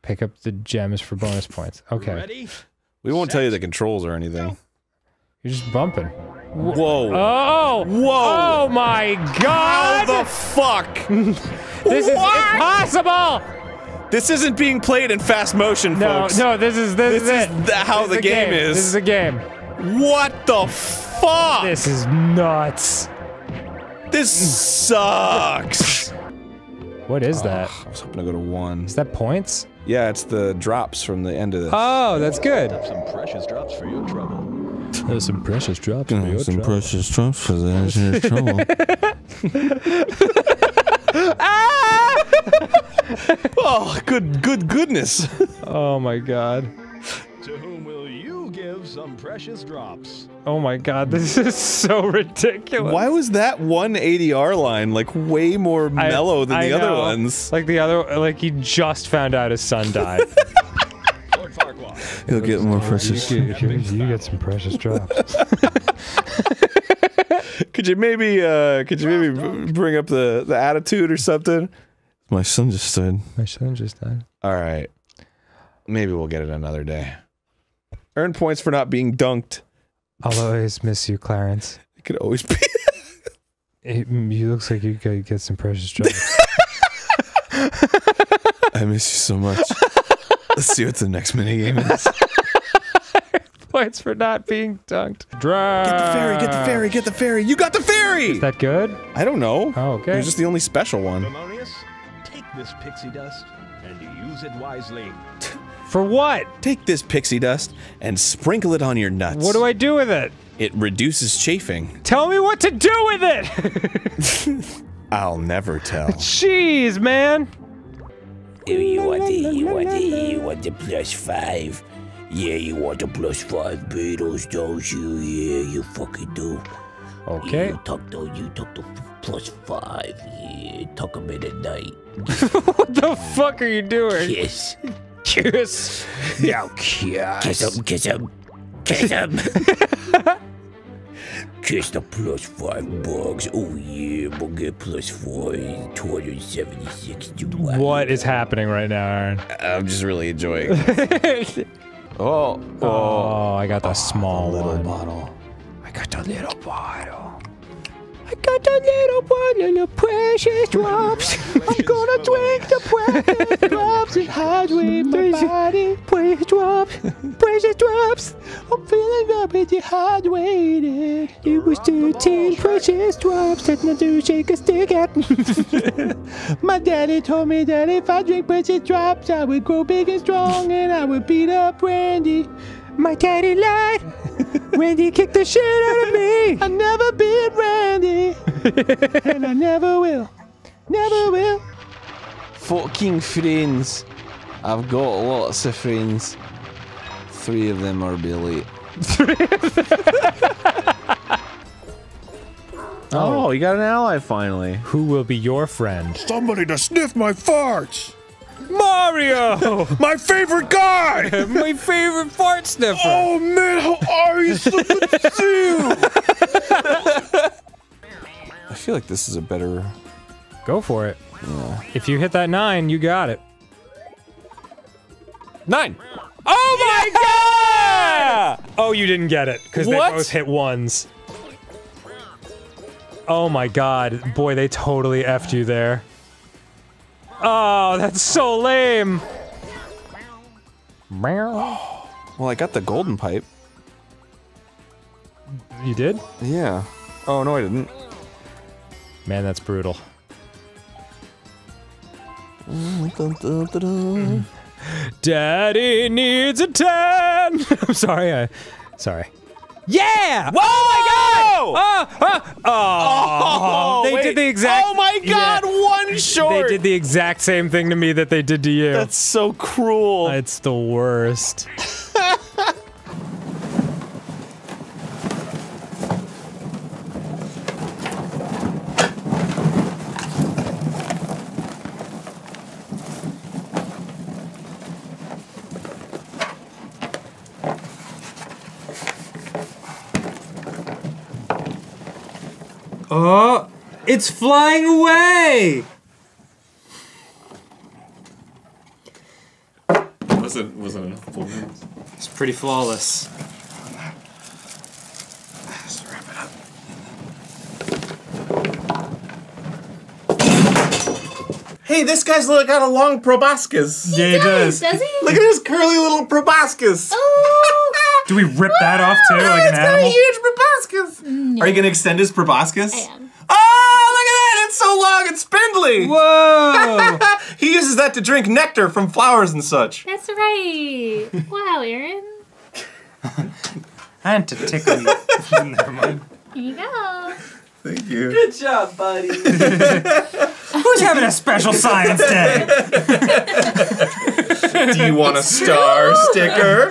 Pick up the gems for bonus points. Okay, Ready? we won't tell you the controls or anything. you're just bumping. Whoa. Oh! Whoa. Oh my How god! the fuck? *laughs* this is impossible! This isn't being played in fast motion, No, folks. no, this is this, This is is it. the- how This the game This is. This is a game. What the fuck? This is nuts. This sucks. What is that? I was hoping to go to one. Is that points? Yeah, it's the drops from the end of this. Oh, that's good. Some precious drops for your trouble. There's some precious drops for your Some precious drops for the *laughs* trouble. Ah! *laughs* oh, good, good goodness. Oh my god. Some precious drops? Oh my god, this *laughs* is so ridiculous. Why was that one ADR line like way more I- mellow than I the other ones? Like the other, like he just found out his son died. *laughs* Lord Farquaad. He'll get more precious. you, get, you get some precious drops. *laughs* Could you maybe, uh, could you maybe bring up the the attitude or something? My son just said. My son just died. All right, maybe we'll get it another day. Earn points for not being dunked. I'll always miss you, Clarence. It could always be. *laughs* It, mm, you looks like you could get some precious drops. *laughs* I miss you so much. Let's see what the next mini game is. *laughs* Points for not being dunked. Drop. Get the fairy, get the fairy, get the fairy. You got the fairy! Is that good? I don't know. Oh, okay. You're just the only special one. Harmonious, take this pixie dust and use it wisely. For what? Take this pixie dust and sprinkle it on your nuts. What do I do with it? It reduces chafing. Tell me what to do with it. *laughs* I'll never tell. *laughs* Jeez, man. Do you want the you want the you want the plus five? Yeah, you want the plus five Beatles, don't you? Yeah, you fucking do. Okay. You talk the you talk the plus five. Yeah, talk a bit at night. *laughs* what the fuck are you doing? Kiss. Kiss. Now kiss. Kiss him, kiss him. Kiss him. kiss the plus five bucks. Oh yeah, we'll get plus five. 276. What is happening right now, Aaron? I'm just really enjoying it. *laughs* Oh, oh, Oh, I got the oh, small little one. bottle. I got the little bottle. I got a little bottle of precious *laughs* drops. I'm gonna drink the precious *laughs* drops and hydrate my body. Precious drops, precious drops. I'm feeling very dehydrated. It was 13 precious drops that not to shake a stick at. *laughs* my daddy told me that if I drink precious drops, I would grow big and strong and I would beat up Randy. My daddy lied. Randy kicked the shit out of me. I never beat Randy, and I never will, never will. Fucking friends. I've got lots of friends. Three of them are Billy. *laughs* oh, you got an ally finally. Who will be your friend? Somebody to sniff my farts. Mario, *laughs* My favorite guy. *laughs* my favorite fart sniffer. Oh man, how are you? So good to see you. I feel like this is a better. Go for it. Yeah. If you hit that nine, you got it. Nine! Oh my god! Oh, you didn't get it because they both hit ones. Oh my god, boy, they totally effed you there. Oh, that's so lame. Well, I got the golden pipe. You did? Yeah. Oh, no, I didn't. Man, that's brutal. Mm. Daddy needs a ten. *laughs* I'm sorry. I, sorry. Yeah! Whoa! Oh my god! Uh, uh, oh, oh, they wait. did the exact. Oh my god, one short! They did the exact same thing to me that they did to you. That's so cruel. it's the worst. *laughs* Oh, it's flying away! Wasn't wasn't enough balloons. It's pretty flawless. Hey, this guy's got a long proboscis. Yeah, he does. Does he? Look at his curly little proboscis. Oh, Do we rip that off too, like an It's got a animal? huge proboscis. Are you gonna extend his proboscis? I am. Oh, look at that! It's so long and spindly. Whoa! *laughs* He uses that to drink nectar from flowers and such. That's right. *laughs* Wow, Aaron. I had to tickle you. *laughs* Never mind. Here you go. Thank you. Good job, buddy. Who's having a special science day? Do you want a star sticker?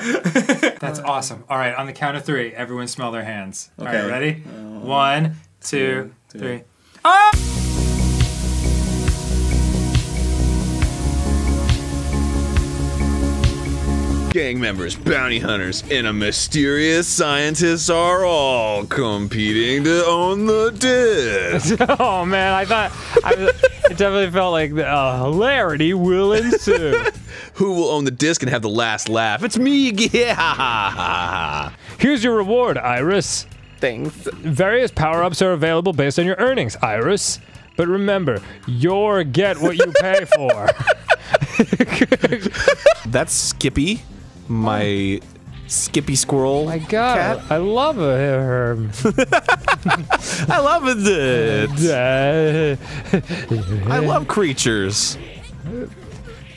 That's awesome. All right, on the count of three, everyone smell their hands. All right, Okay. ready? Uh, One, two, three. Oh! Gang members, bounty hunters, and a mysterious scientist are all competing to own the disc. *laughs* oh man, I thought I, it definitely felt like the, uh, hilarity will ensue. *laughs* Who will own the disc and have the last laugh? It's me. *laughs* Yeah. Here's your reward, Iris. Thanks. Various power-ups are available based on your earnings, Iris. But remember, you're get what you pay for. That's Skippy, my Skippy squirrel. My God, I love her. *laughs* *laughs* I love it. *laughs* I love creatures.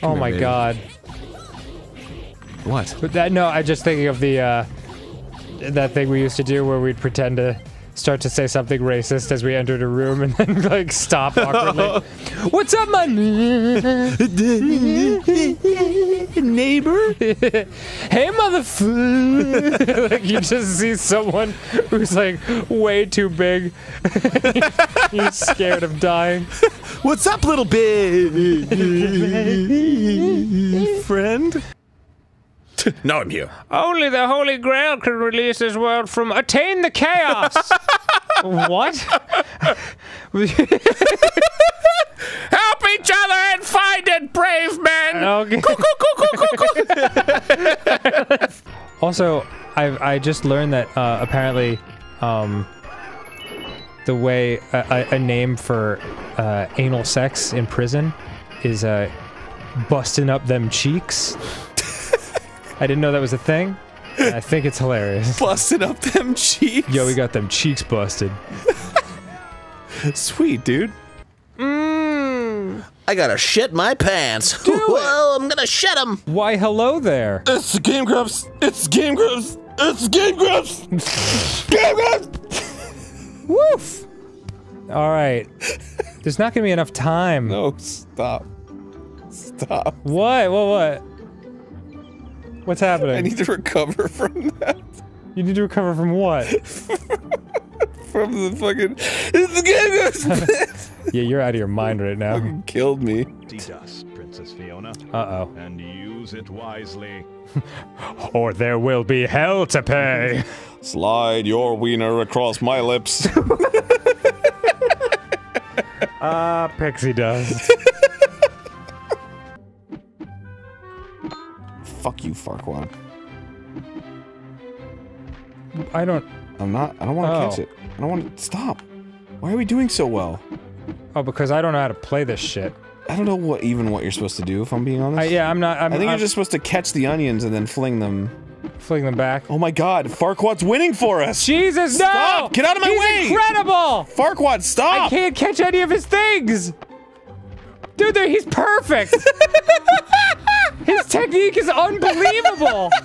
oh my baby. God. What? But that no, I'm just thinking of the uh, that thing we used to do where we'd pretend to start to say something racist as we entered a room and then *laughs* like stop awkwardly. *laughs* What's up, my *laughs* neighbor? hey, motherfucker! like you just see someone who's like way too big. You're scared of dying. What's up, little baby friend? *laughs* now I'm here. Only the Holy Grail can release this world from attain the chaos. *laughs* what? *laughs* Help each other and find it, brave men. Okay. also, I I just learned that uh, apparently, um, the way a, a, a name for uh, anal sex in prison is uh, busting up them cheeks. I didn't know that was a thing. and I think it's hilarious. *laughs* Busted up them cheeks. Yo, we got them cheeks busted. Sweet, dude. Mmm. I gotta shit my pants. Do *laughs* well, I'm gonna shit them. Why, hello there. It's Game Grumps. It's Game Grumps. It's Game Grumps! Game Grumps! Woof! All right. There's not gonna be enough time. No, stop. Stop. What? What? What? What's happening? I need to recover from that. You need to recover from what? *laughs* From the fucking. It's the Game Grumps! *laughs* yeah, you're out of your mind right now. Killed me. dust, Princess Fiona. Uh oh. And use it wisely. *laughs* Or there will be hell to pay. Slide your wiener across my lips. Ah, pixie dust. Fuck you, Farquaad. I don't. I'm not. I don't want to Oh. catch it. I don't want to. Stop. Why are we doing so well? Oh, because I don't know how to play this shit. I don't know what even what you're supposed to do. If I'm being honest. I, yeah, I'm not. I'm, I think I'm you're just supposed to catch the onions and then fling them. fling them back. Oh my god, Farquaad's winning for us! Jesus, Stop! no! Get out of my He's way! incredible! Farquaad, stop! I can't catch any of his things! Dude, he's perfect! *laughs* his technique is unbelievable! *laughs*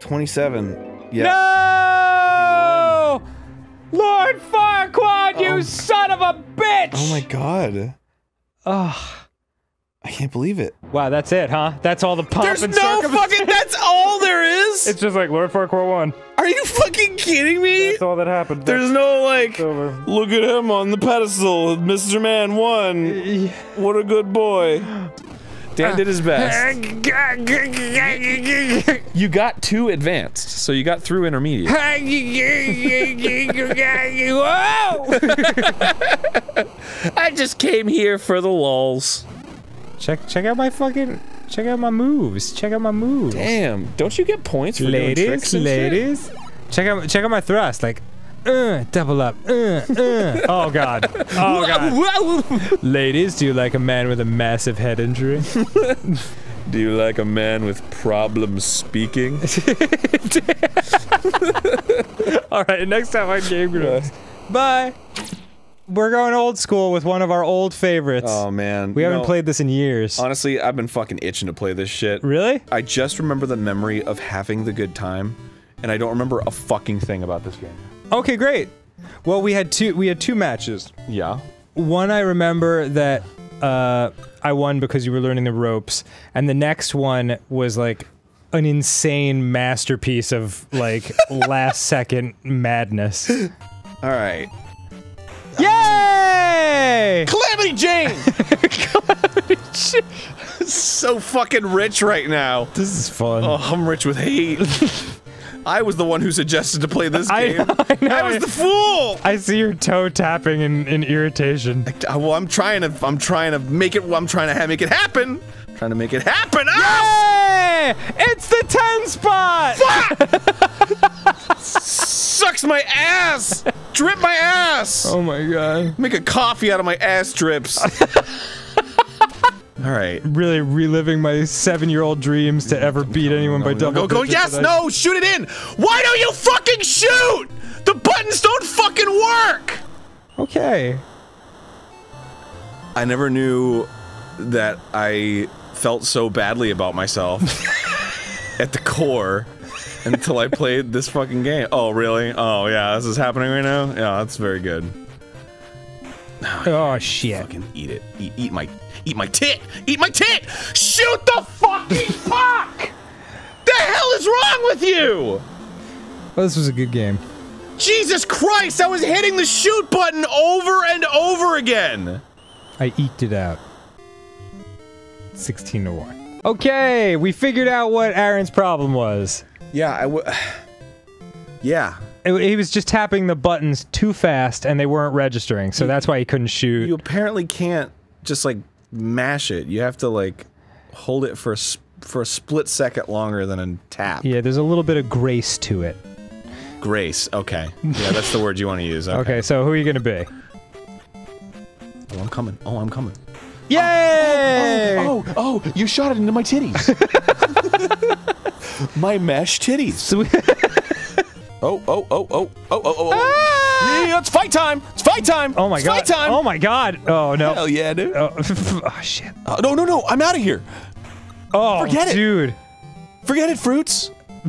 27. Yeah. No! Lord Farquaad, you oh. son of a bitch! Oh my god. Ugh. I can't believe it. Wow, that's it, huh? That's all the pomp There's and no fucking. That's *laughs* all there is. It's just like Lord Farquaad won. Are you fucking kidding me? That's all that happened. There's no like. over. Look at him on the pedestal. Mr. Man won. What a good boy. Dan did his best. You got two advanced, so you got through intermediate. *laughs* *laughs* I just came here for the lulls. Check check out my fucking check out my moves. Check out my moves. Damn, don't you get points for doing ladies, tricks and shit? ladies. Check out check out my thrust. Like uh, double up. Uh, uh. *laughs* Oh god. Oh god. ladies, do you like a man with a massive head injury? *laughs* *laughs* Do you like a man with problems speaking? All right, next time on Game Grumps. Bye. We're going old school with one of our old favorites. Oh man, we You haven't know, played this in years. Honestly, I've been fucking itching to play this shit. Really? I just remember the memory of having the good time, and I don't remember a fucking thing about this game. Okay, great. Well, we had two we had two matches. Yeah. One I remember that uh, I won because you were learning the ropes, and the next one was like an insane masterpiece of like *laughs* last second madness. All right. Yay! Calamity Jane! *laughs* *laughs* so fucking rich right now. This is fun. Oh, I'm rich with hate. *laughs* I was the one who suggested to play this game. I game. know, I was the fool. I see your toe tapping in, in irritation. I- well, I'm trying to. I'm trying to make it. I'm trying to make it happen. trying to make it happen. Ah! Yay! It's the 10 spot! Sucks my ass. Drip my ass. *laughs* Oh my god. Make a coffee out of my ass drips. *laughs* All right. Really reliving my seven year old dreams to ever beat anyone by double Go, go, digits yes, I- no, shoot it in! Why don't you fucking shoot? The buttons don't fucking work! Okay. I never knew that I felt so badly about myself *laughs* at the core until I played this fucking game. Oh, really? Oh, yeah, this is happening right now? Yeah, that's very good. Oh shit. Fucking eat it. Eat, eat my, eat my tit! Eat my tit! Shoot the fucking puck! The hell is wrong with you? Well, this was a good game. Jesus Christ, I was hitting the shoot button over and over again! I eked it out. 16 to 1. Okay, we figured out what Arin's problem was. Yeah, I w- *sighs* Yeah. It- he was just tapping the buttons too fast and they weren't registering, so that's why he couldn't shoot. You apparently can't just like mash it. You have to like hold it for a, for a split second longer than a tap. yeah, there's a little bit of grace to it. Grace. Okay. Yeah, that's the word you want to use. Okay. Okay, so who are you gonna be? Oh, I'm coming. Oh, I'm coming. Yay! Oh, oh, oh, oh, oh you shot it into my titties. *laughs* my mesh titties. *laughs* Oh, oh, oh, oh, oh, oh, oh, oh. Yeah, it's fight time. It's fight time. oh my it's god. Fight time. Oh my god. Oh no. Hell yeah, dude. Oh, *laughs* oh, shit. Uh, no, no, no. I'm out of here. Oh, Forget it. dude. Forget it, fruits. *laughs*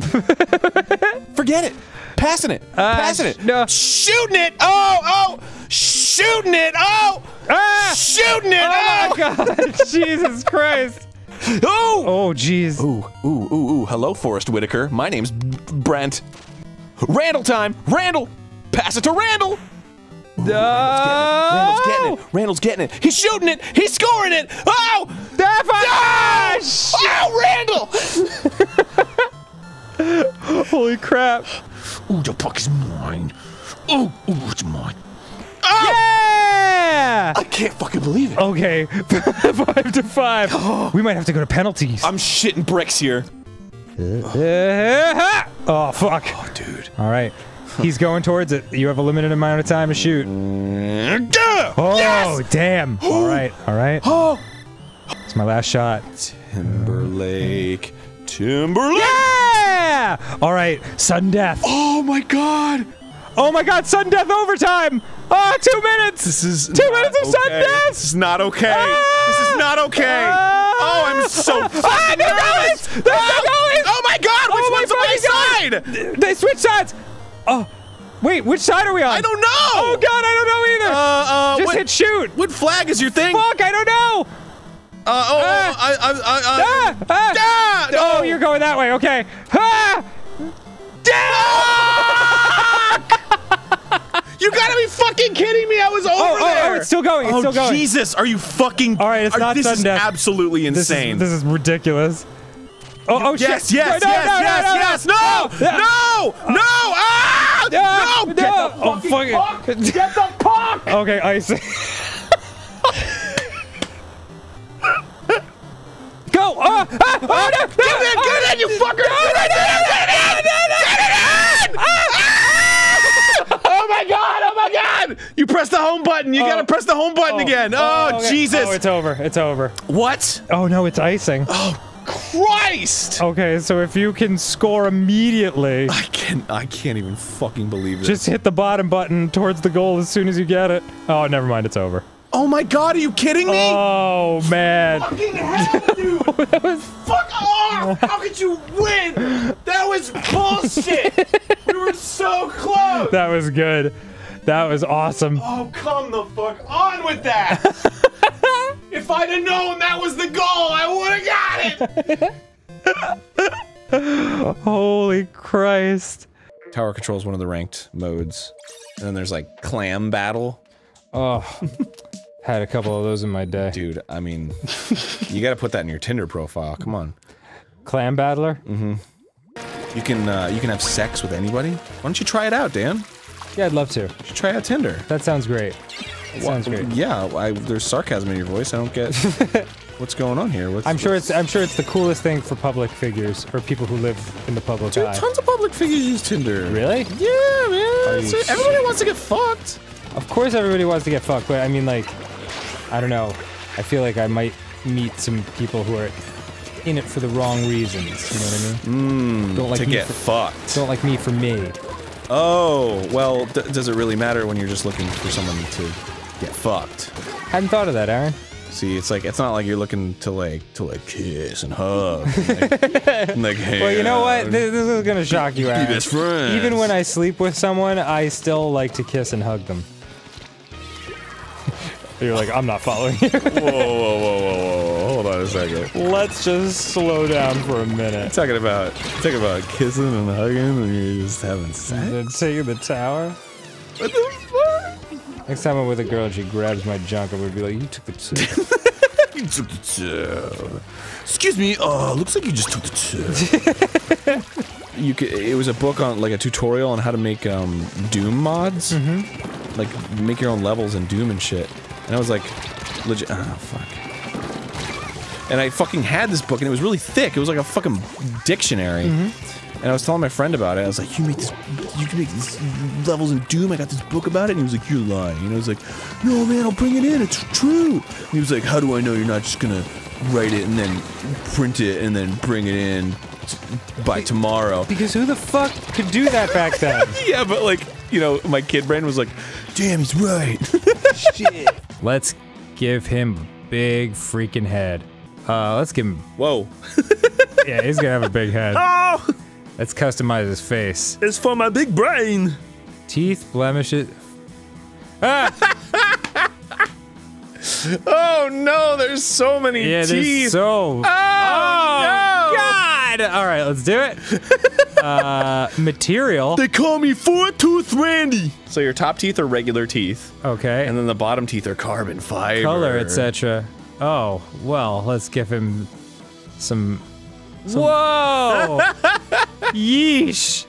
Forget it. Passing it. Passing it. No. Shooting it. Oh, oh. Shooting it. Oh. Ah! Shooting it. Oh Oh. my god! Jesus Christ! Oh. Oh jeez. Ooh, ooh, ooh, ooh. Hello, Forest Whitaker. My name's Brent. Randall time. Randall. Pass it to Randall. Randall's getting it. Randall's getting it. He's shooting it. He's scoring it. Oh! Ah, Oh, Randall! *laughs* Holy crap! Ooh, the puck is mine. Ooh, ooh, it's mine. Ah! Yeah! I can't fucking believe it. Okay, *laughs* five to five. Oh. We might have to go to penalties. I'm shitting bricks here. *laughs* Oh fuck! Oh, dude. All right, he's going towards it. You have a limited amount of time to shoot. Oh Yes! damn! All right, all right. Oh! It's my last shot. Timberlake. Timberlake! Yeah! All right, sudden death. Oh my god! Oh my god, sudden death overtime! Ah, two minutes! This is Two not minutes of sudden death! This is not okay. Ah! This is not okay. Ah! oh, I'm so Ah, they're nervous. going! They're Ah! going! Oh my god! Which Oh one's on my side? They switch sides! Oh, wait, which side are we on? I don't know. Oh god, I don't know either! Uh, uh, Just what, hit shoot! what flag is your thing? Fuck, I don't know! Uh, oh, Ah! I, I, I, I, Ah! Ah! ah, Oh, no. you're going that way, okay. Ah! You gotta be fucking kidding me! I was over Oh, oh, there. oh, it's still going, it's oh, still going. Jesus, are you fucking? All right, it's are- not This sudden is death. absolutely This is, insane. this is ridiculous. Oh, oh yes, shit! yes, no, yes, no, no, yes, no, yes. no, No, no, no! Ah! no, No! Get the oh, fucking Get the puck! Okay, icing. Go! Oh, ah, oh, no, no, Get it in! Get it in, you fucker! Get it in! Get it in! Get it in! Ah! Oh my god! Oh my god! You press the home button. You gotta oh. press the home button oh. again. Oh, oh, okay. Jesus! Oh, it's over. It's over. what? Oh no, it's icing. Oh Christ! Okay, so if you can score immediately, I can't. I can't even fucking believe this. just hit the bottom button towards the goal as soon as you get it. Oh, never mind. It's over. oh my god! Are you kidding me? Oh man. fucking hell, dude! *laughs* that was... Fuck off! How could you win? That was bullshit! *laughs* we were so close! That was good. That was awesome. Oh, come the fuck on with that! *laughs* if I'd have known that was the goal, I would have got it! *laughs* Holy Christ. Tower control is one of the ranked modes. And then there's like clam battle. Oh, *laughs* had a couple of those in my day. Dude, I mean, you gotta put that in your Tinder profile. Come on. Clam battler? Mm hmm. You can uh, you can have sex with anybody. Why don't you try it out, Dan? Yeah, I'd love to. You should try out Tinder. That sounds great. That sounds great. Yeah, I, there's sarcasm in your voice. I don't get *laughs* what's going on here. What's, I'm sure it's I'm sure it's the coolest thing for public figures or people who live in the public Dude, eye. tons of public figures use Tinder. Really? Yeah, man. So everybody wants to get fucked. Of course, everybody wants to get fucked, but I mean, like, I don't know. I feel like I might meet some people who are in it for the wrong reasons. You know what I mean? Mm, Don't like to get for- fucked. Don't like me for me. Oh, well, d- does it really matter when you're just looking for someone to get fucked? Hadn't thought of that, Arin. See, it's like it's not like you're looking to like to like kiss and hug. And *laughs* like, and like, hey, Well, you know what? This, this is gonna shock you, be best friends. Even when I sleep with someone, I still like to kiss and hug them. *laughs* You're like, I'm not following you. whoa, whoa, whoa, whoa, whoa, hold on a second. Let's just slow down for a minute. Talking about talking about kissing and hugging, and you're just having sex. And then taking the tower. What the fuck? Next time I'm with a girl and she grabs my junk, I'm gonna be like, you took the two. *laughs* You took the two. Excuse me. Uh, looks like you just took the two. *laughs* you could. It was a book on like a tutorial on how to make um Doom mods. Mm-hmm. Like make your own levels in Doom and shit. And I was like, legit. Oh fuck. And I fucking had this book, and it was really thick. It was like a fucking dictionary. Mm-hmm. And I was telling my friend about it. I was like, "You make this, you can make these levels in Doom. I got this book about it." And he was like, "You're lying." And I was like, "No, man, I'll bring it in. It's true." And he was like, "How do I know you're not just gonna write it and then print it and then bring it in t- by tomorrow?" because who the fuck could do that back then? *laughs* yeah, but like, you know, my kid brain was like, "Damn, he's right." *laughs* Shit. Let's give him a big freaking head. Uh, let's give him. Whoa. *laughs* Yeah, he's gonna have a big head. *laughs* Oh. Let's customize his face. It's for my big brain. Teeth, blemishes. Ah! *laughs* Oh no, there's so many Yeah, teeth. there's so. oh, Oh, no. God! All right, let's do it. uh, material. They call me Four Tooth Randy. So your top teeth are regular teeth, Okay. and then the bottom teeth are carbon fiber. color, etc. Oh, well, let's give him some. Whoa! *laughs* Yeesh!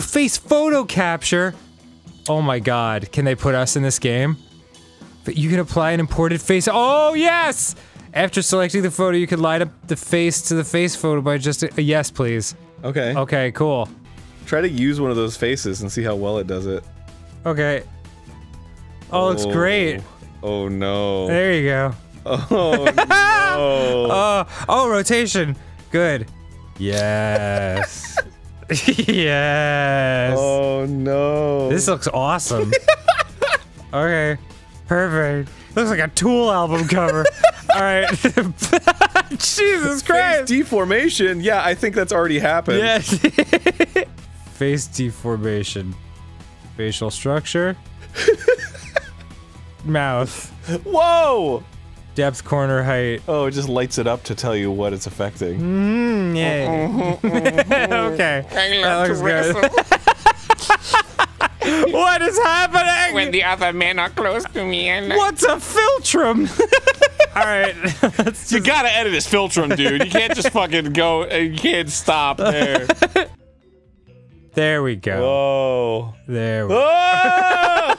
Face photo capture. Oh my god, can they put us in this game? But you can apply an imported face. Oh, yes! After selecting the photo, you can light up the face to the face photo by just a, a yes, please. Okay. Okay, cool. Try to use one of those faces and see how well it does it. Okay. Oh, looks great. Oh, oh no. There you go. *laughs* Oh no. Oh, *laughs* oh, rotation. Good. Yes. *laughs* yes. Oh no. This looks awesome. okay. Perfect. Looks like a Tool album cover. All right. Jesus Christ. Face deformation. Yeah, I think that's already happened. Yes. Face deformation. Facial structure. Mouth. Whoa. Depth, corner, height. Oh, it just lights it up to tell you what it's affecting. Mm, yeah. *laughs* okay. *laughs* That looks good. *laughs* what is happening? When the other men are close to me and What's a philtrum? All right. Let's You gotta edit his philtrum, dude. You can't just fucking go. You can't stop there. there we go. Whoa. There we Oh!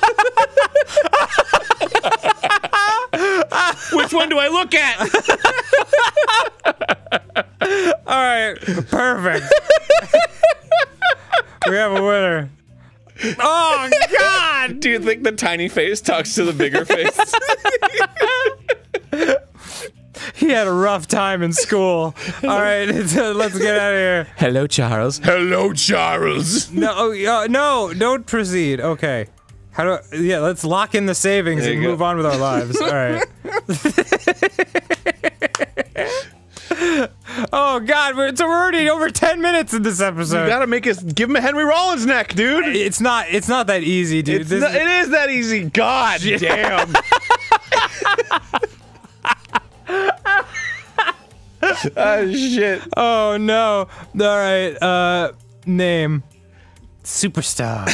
Which one do I look at? *laughs* All right. Perfect. *laughs* we have a winner. Oh God! Do you think the tiny face talks to the bigger face? *laughs* He had a rough time in school. All right, let's get out of here. Hello, Charles. Hello, Charles. No, oh, yeah, no, don't proceed. Okay. How do? I, yeah, let's lock in the savings and go. move on with our lives. All right. *laughs* *laughs* oh God, we're, so we're already over ten minutes in this episode. you gotta make us give him a Henry Rollins neck, dude. it's not. It's not that easy, dude. It's This not- it is that easy. God damn. oh *laughs* shit. oh no. All right. Uh, name. Superstar.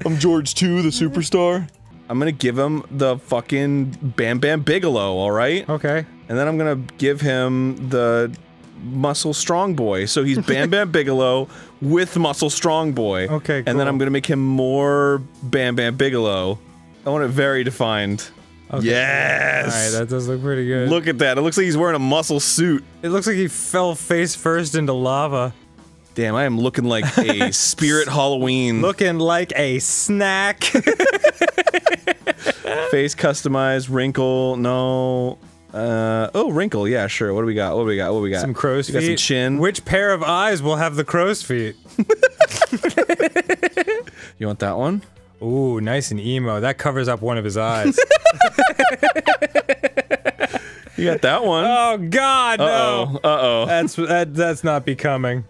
*laughs* I'm George Two, the superstar. I'm gonna give him the fucking Bam Bam Bigelow, all right? okay. And then I'm gonna give him the Muscle Strong Boy. So he's Bam Bam *laughs* Bigelow with Muscle Strong Boy. Okay, And then. I'm gonna make him more Bam Bam Bigelow. I want it very defined. Yes. All right, that does look pretty good. Look at that. It looks like he's wearing a muscle suit. it looks like he fell face first into lava, Damn, I am looking like a *laughs* spirit Halloween. looking like a snack. *laughs* Face customized, wrinkle, no. Uh, oh, wrinkle, yeah, sure. What do we got? What do we got? What do we got? some crow's We feet. got some chin. Which pair of eyes will have the crow's feet? *laughs* You want that one? Ooh, nice and emo. That covers up one of his eyes. You got that one. oh God, Uh no. oh. Uh oh. That's that, that's not becoming.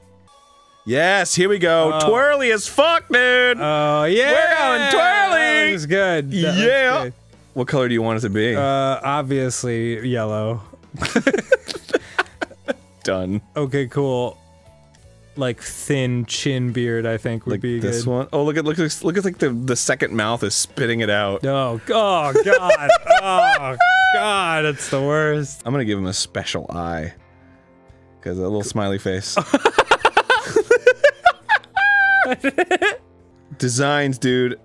Yes, here we go. Oh. Twirly as fuck, dude. Oh yeah, We're going twirly! That looks good. That yeah. good. What color do you want it to be? Uh, obviously yellow. *laughs* Done. Okay, cool. Like thin chin beard, I think would Like be this good. one. Oh, look at look at look at like the the second mouth is spitting it out. Oh, oh God, oh God, it's the worst. I'm gonna give him a special eye. Cause a little smiley face. *laughs* *laughs* Designs, dude.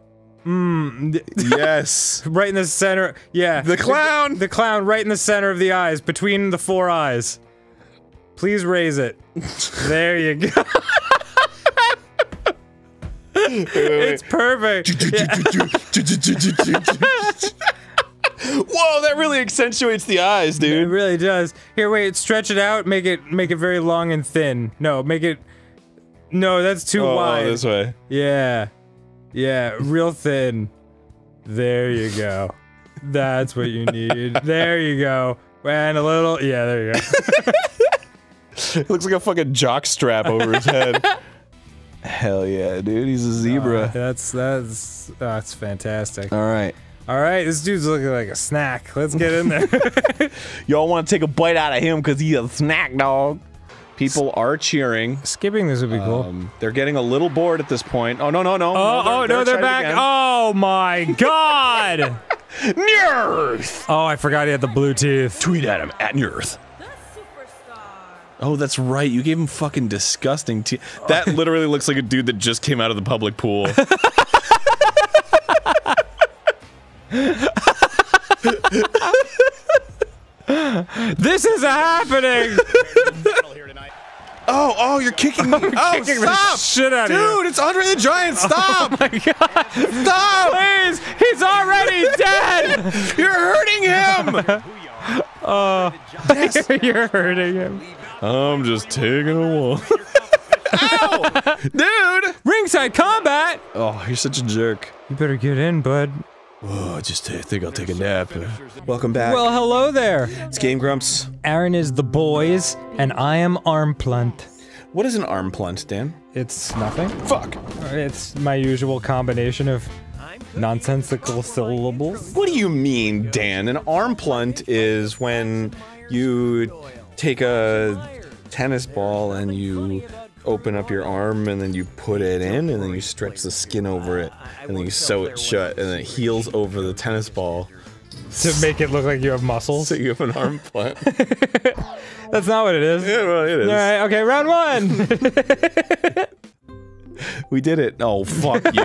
Mm, Yes. *laughs* right in the center. Yeah, The clown. The clown right in the center of the eyes, between the four eyes. Please raise it. *laughs* there you go. It's perfect. Whoa, that really accentuates the eyes, dude. It really does. Here, wait, stretch it out. Make it make it very long and thin. No, make it. No, that's too Oh, wide. this way. Yeah, yeah, real thin. There you go. That's what you need. *laughs* there you go. And a little. Yeah, there you go. it *laughs* looks like a fucking jock strap over his head. *laughs* Hell yeah, dude. He's a zebra. Uh, that's that's that's fantastic. All right. All right, this dude's looking like a snack. Let's get in there. Y'all want to take a bite out of him because he's a snack dog. People are cheering. Skipping this would be cool. Um, they're getting a little bored at this point. Oh no no no! oh, oh no, they're back. Oh my *laughs* god! Nurse! Oh, I forgot he had the Bluetooth. Tweet at him at Nurse. Oh, that's right. You gave him fucking disgusting teeth. *laughs* That literally looks like a dude that just came out of the public pool. *laughs* This is happening. Oh, oh, you're kicking me. *laughs* oh, kicking the stop! shit out of dude, it's Andre the Giant. Stop! Oh my god! Stop! Please, he's already *laughs* dead. You're hurting him. *laughs* Uh, you're hurting him. I'm just taking a walk. Ow! Dude! Ringside combat. Oh, you're such a jerk. You better get in, bud. Oh, I just I think I'll take a nap. Welcome back. Well, hello there. it's Game Grumps. Arin is the boys, and I am Armplunt. What is an arm plunt, Dan? It's nothing. Fuck. It's my usual combination of nonsensical syllables. What do you mean, Dan? An arm plunt is when you take a tennis ball and you open up your arm and then you put it in and then you stretch the skin over it and then you sew it shut and then it heals over the tennis ball. To make it look like you have muscles. So you have an arm plunt. *laughs* That's not what it is. yeah, well, it is. All right, okay, round one. *laughs* We did it. Oh, fuck you.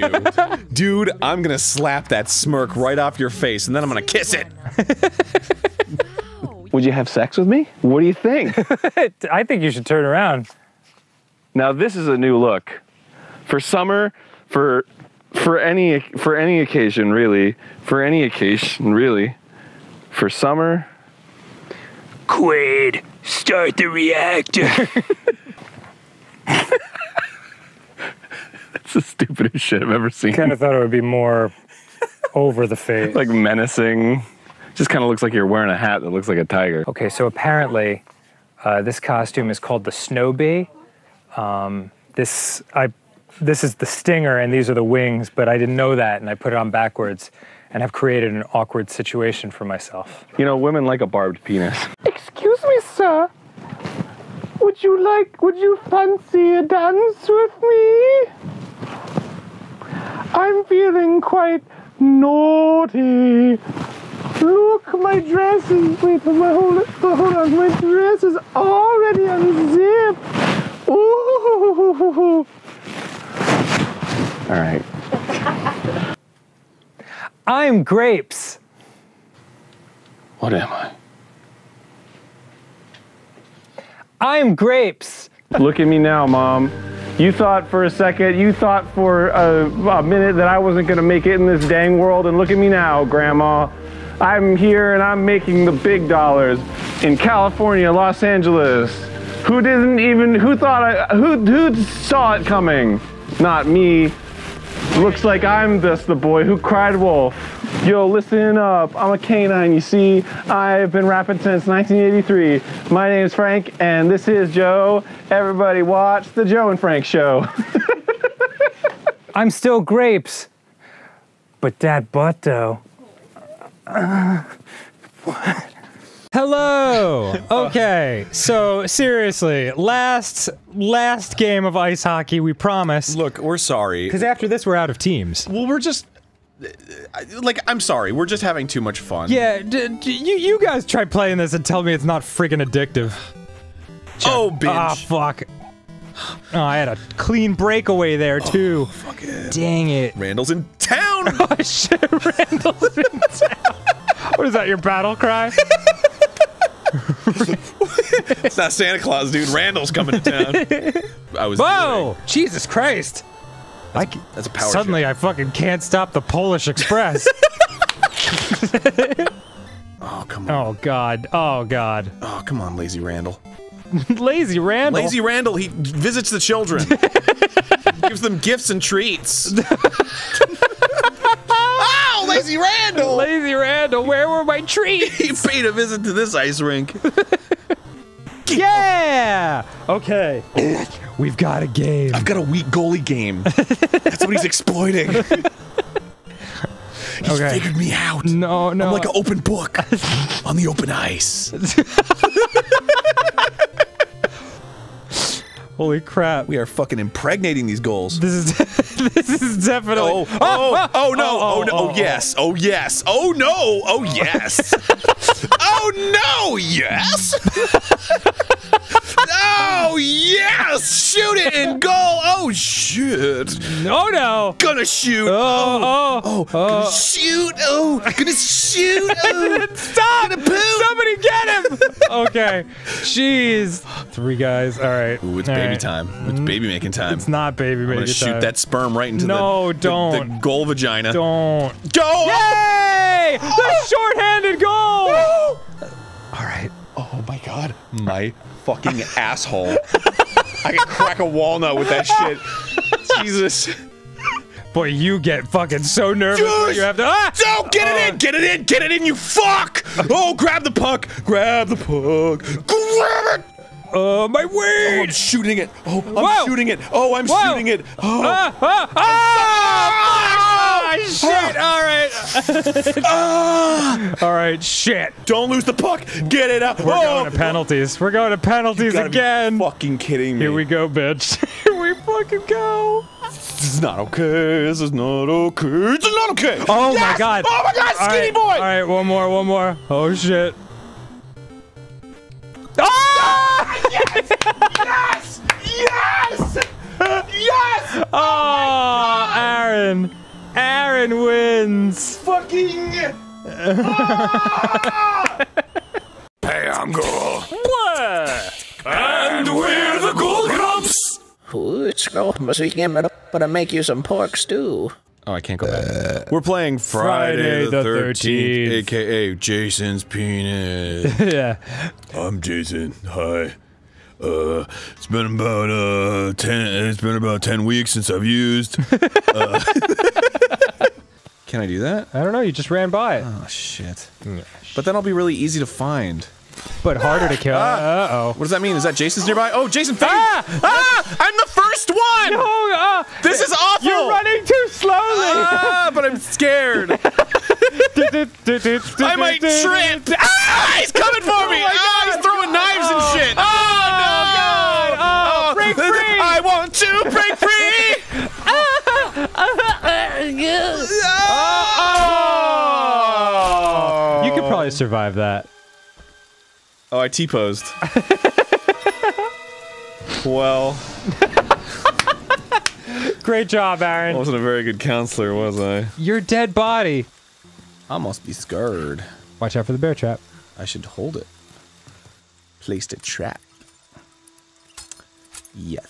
*laughs* Dude, I'm gonna slap that smirk right off your face and then I'm gonna kiss it. Would you have sex with me? What do you think? I think you should turn around. Now this is a new look. For summer, for for any for any occasion really, for any occasion really. For summer, Quaid, start the reactor. *laughs* That's the stupidest shit I've ever seen. Kind of thought it would be more over the face. like menacing. Just kind of looks like you're wearing a hat that looks like a tiger. Okay, so apparently, uh, this costume is called the Snow Bee. Um, this I, this is the stinger, and these are the wings. But I didn't know that, and I put it on backwards, and have created an awkward situation for myself. You know, women like a barbed penis. Excuse me, sir. Would you like, would you fancy a dance with me? I'm feeling quite naughty. Look, my dress is, wait, my hold, hold on, my dress is already unzipped. Ooh. All right. I'm grapes. What am I? I'm grapes. Look at me now, Mom. You thought for a second, you thought for a, a minute that I wasn't gonna make it in this dang world, and look at me now, Grandma. I'm here and I'm making the big dollars in California, Los Angeles. Who didn't even, who thought I, who, who saw it coming? Not me. Looks like I'm just the boy who cried wolf. Yo, listen up. I'm a canine, you see. I've been rapping since 1983. My name's Frank, and this is Joe. Everybody watch the Joe and Frank show. *laughs* I'm still grapes. But that butt though. *laughs* Hello. *laughs* Okay. So seriously, last last game of ice hockey, we promise. Look, we're sorry. Because after this, we're out of teams. Well, we're just like I'm sorry. We're just having too much fun. Yeah, d- d- you you guys try playing this and tell me it's not freaking addictive. Oh, binge. Ah, fuck. Oh, I had a clean breakaway there too. Fuck it. Dang it. Randall's in town. *laughs* Oh shit, Randall's in town. *laughs* What is that? Your battle cry? It's not Santa Claus, dude. Randall's coming to town. I was. Whoa! Jesus Christ! I c- That's a power. suddenly I fucking can't stop the Polish Express. *laughs* *laughs* Oh come oh, on. oh God! Oh God! Oh come on, lazy Randall. *laughs* Lazy Randall. Lazy Randall. He visits the children. gives them gifts and treats. Oh, lazy Randall. Lazy Randall. Where were my treats? *laughs* he paid a visit to this ice rink. *laughs* yeah! Okay. *clears throat* We've got a game. I've got a weak goalie game. That's what he's exploiting. *laughs* He's Okay. figured me out. No, no. I'm like an open book on the open ice. Holy crap. We are fucking impregnating these goals. This is *laughs* this is definitely. Oh, ah, oh, ah, oh, oh, oh, no, oh, no, oh, yes, oh yes, oh no, oh yes, *laughs* oh no, yes, *laughs* oh yes, shoot it and goal, oh shit, No, oh, no. gonna shoot, Oh, oh, oh, oh gonna oh. shoot, oh, gonna shoot, *laughs* oh, Stop! gonna poop. Somebody get him! *laughs* okay. Jeez. Three guys. All right. Ooh, it's All baby right. time. It's baby making time. It's not baby making gonna shoot time. that sperm right into No, the, the- don't. the goal vagina. Don't. Go! Yay! The shorthanded goal! All right. Oh my god. My fucking asshole. I can crack a walnut with that shit. Jesus. Boy, you get fucking so nervous Dude! you have to. Ah! Don't get it in! Get it in! Get it in, you fuck! Oh, grab the puck! Grab the puck! Grab it! Uh, my Oh, I'm shooting it! Oh, I'm Whoa! shooting it! Oh, I'm Whoa! shooting it! Oh, Ah! Ah! Ah! Ah! Shit! All right. ah! *laughs* All right. Shit. Don't lose the puck! Get it out! We're oh! going to penalties. We're going to penalties You gotta be again. fucking kidding me. Here we go, bitch. *laughs* Here we fucking go. This is not okay. This is not okay. It's not okay. Oh Yes! my god. Oh my god, skinny right, boy. All right, one more, one more. Oh shit. Ah! Yes! Yes! Yes! *laughs* Oh, Arin. Arin wins. Fucking. *laughs* Triangle. And we're the Gold Grumps. Let's go. Must we get up and make you some pork stew. Oh, I can't go back. Uh, we're playing Friday Friday, the the 13th, 13th. aka Jason's penis. *laughs* yeah. I'm Jason. Hi. Uh, it's been about uh ten. It's been about ten weeks since I've used. *laughs* Can I do that? I don't know. You just ran by it, Oh shit. But then I'll be really easy to find. But harder to kill. Uh oh. What does that mean? Is that Jason's nearby? Oh, Jason! Fade. Ah! ah! I'm the first one. No, uh, This is awful. You're running too slowly. Ah, but I'm scared. *laughs* I might trip. Ah, he's coming for me. Oh my ah, he's throwing knives and shit. Oh, no. God. Oh, break free. I want to break free. *laughs* oh. You could probably survive that. Oh, I T-posed. *laughs* well, Great job, I Arin. wasn't a very good counselor, was I? Your dead body. I must be scared. Watch out for the bear trap. I should hold it. Placed a trap. Yes.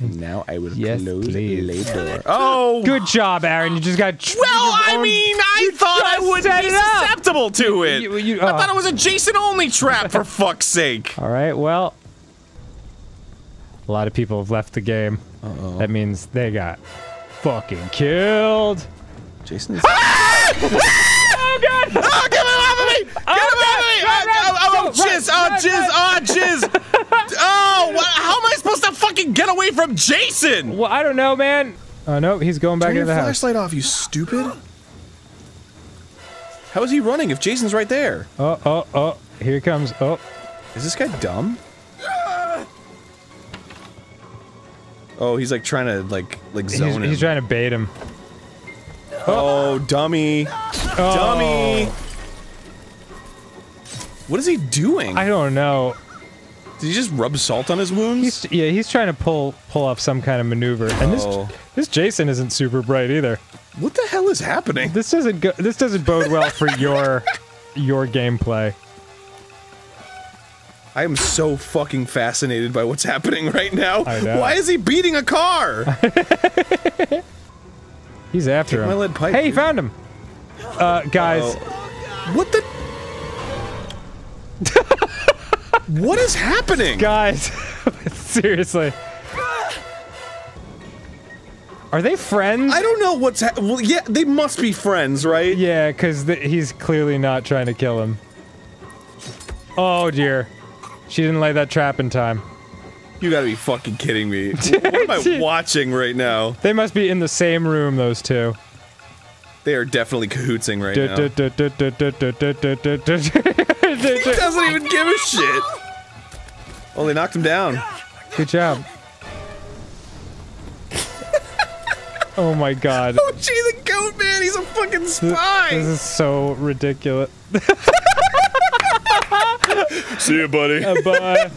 Now I will Yes, close please. the door. Oh! Good job, Arin. You just got. Well, I mean, I thought I would be susceptible to it. You- you- I oh. thought it was a Jason-only trap, for *laughs* fuck's sake. All right. Well, a lot of people have left the game. Uh-oh. That means they got fucking killed. Jason is... Ah! Ah! Oh god! Ah, oh, get him off of me! Get him off of me! run, oh, run, oh, oh, oh, go, jizz! run, Oh, run, jizz! Oh, jizz! Oh, how am I supposed to fucking get away from Jason? Well, I don't know, man. Uh, oh no, he's going back Turn into the house. Turn flashlight off, you stupid! How is he running if Jason's right there? Oh, oh, oh! Here he comes. Oh, Is this guy dumb? Oh, he's like trying to like like he's, zone him. he's trying to bait him. oh, dummy, Oh. dummy! What is he doing? I don't know. Did he just rub salt on his wounds? He's yeah, he's trying to pull pull off some kind of maneuver. And Oh. this this Jason isn't super bright either. what the hell is happening? This doesn't go, this doesn't bode well for your your gameplay. I am so fucking fascinated by what's happening right now. Why is he beating a car? *laughs* He's after Take him. my lead pipe, hey, he dude. found him. Uh, guys, what the? *laughs* what is happening? guys, *laughs* seriously. Are they friends? I don't know what's ha- well, yeah, they must be friends, right? Yeah, because he's clearly not trying to kill him. Oh dear. She didn't lay that trap in time. You gotta be fucking kidding me. *laughs* What am I watching right now? They must be in the same room, those two. They are definitely cahootsing right now. He doesn't even give a shit. Oh, they knocked him down. Good job. Oh my god. *laughs* Oh, gee, the goat man, he's a fucking spy! This is so ridiculous. *laughs* See you, buddy. Uh, bye.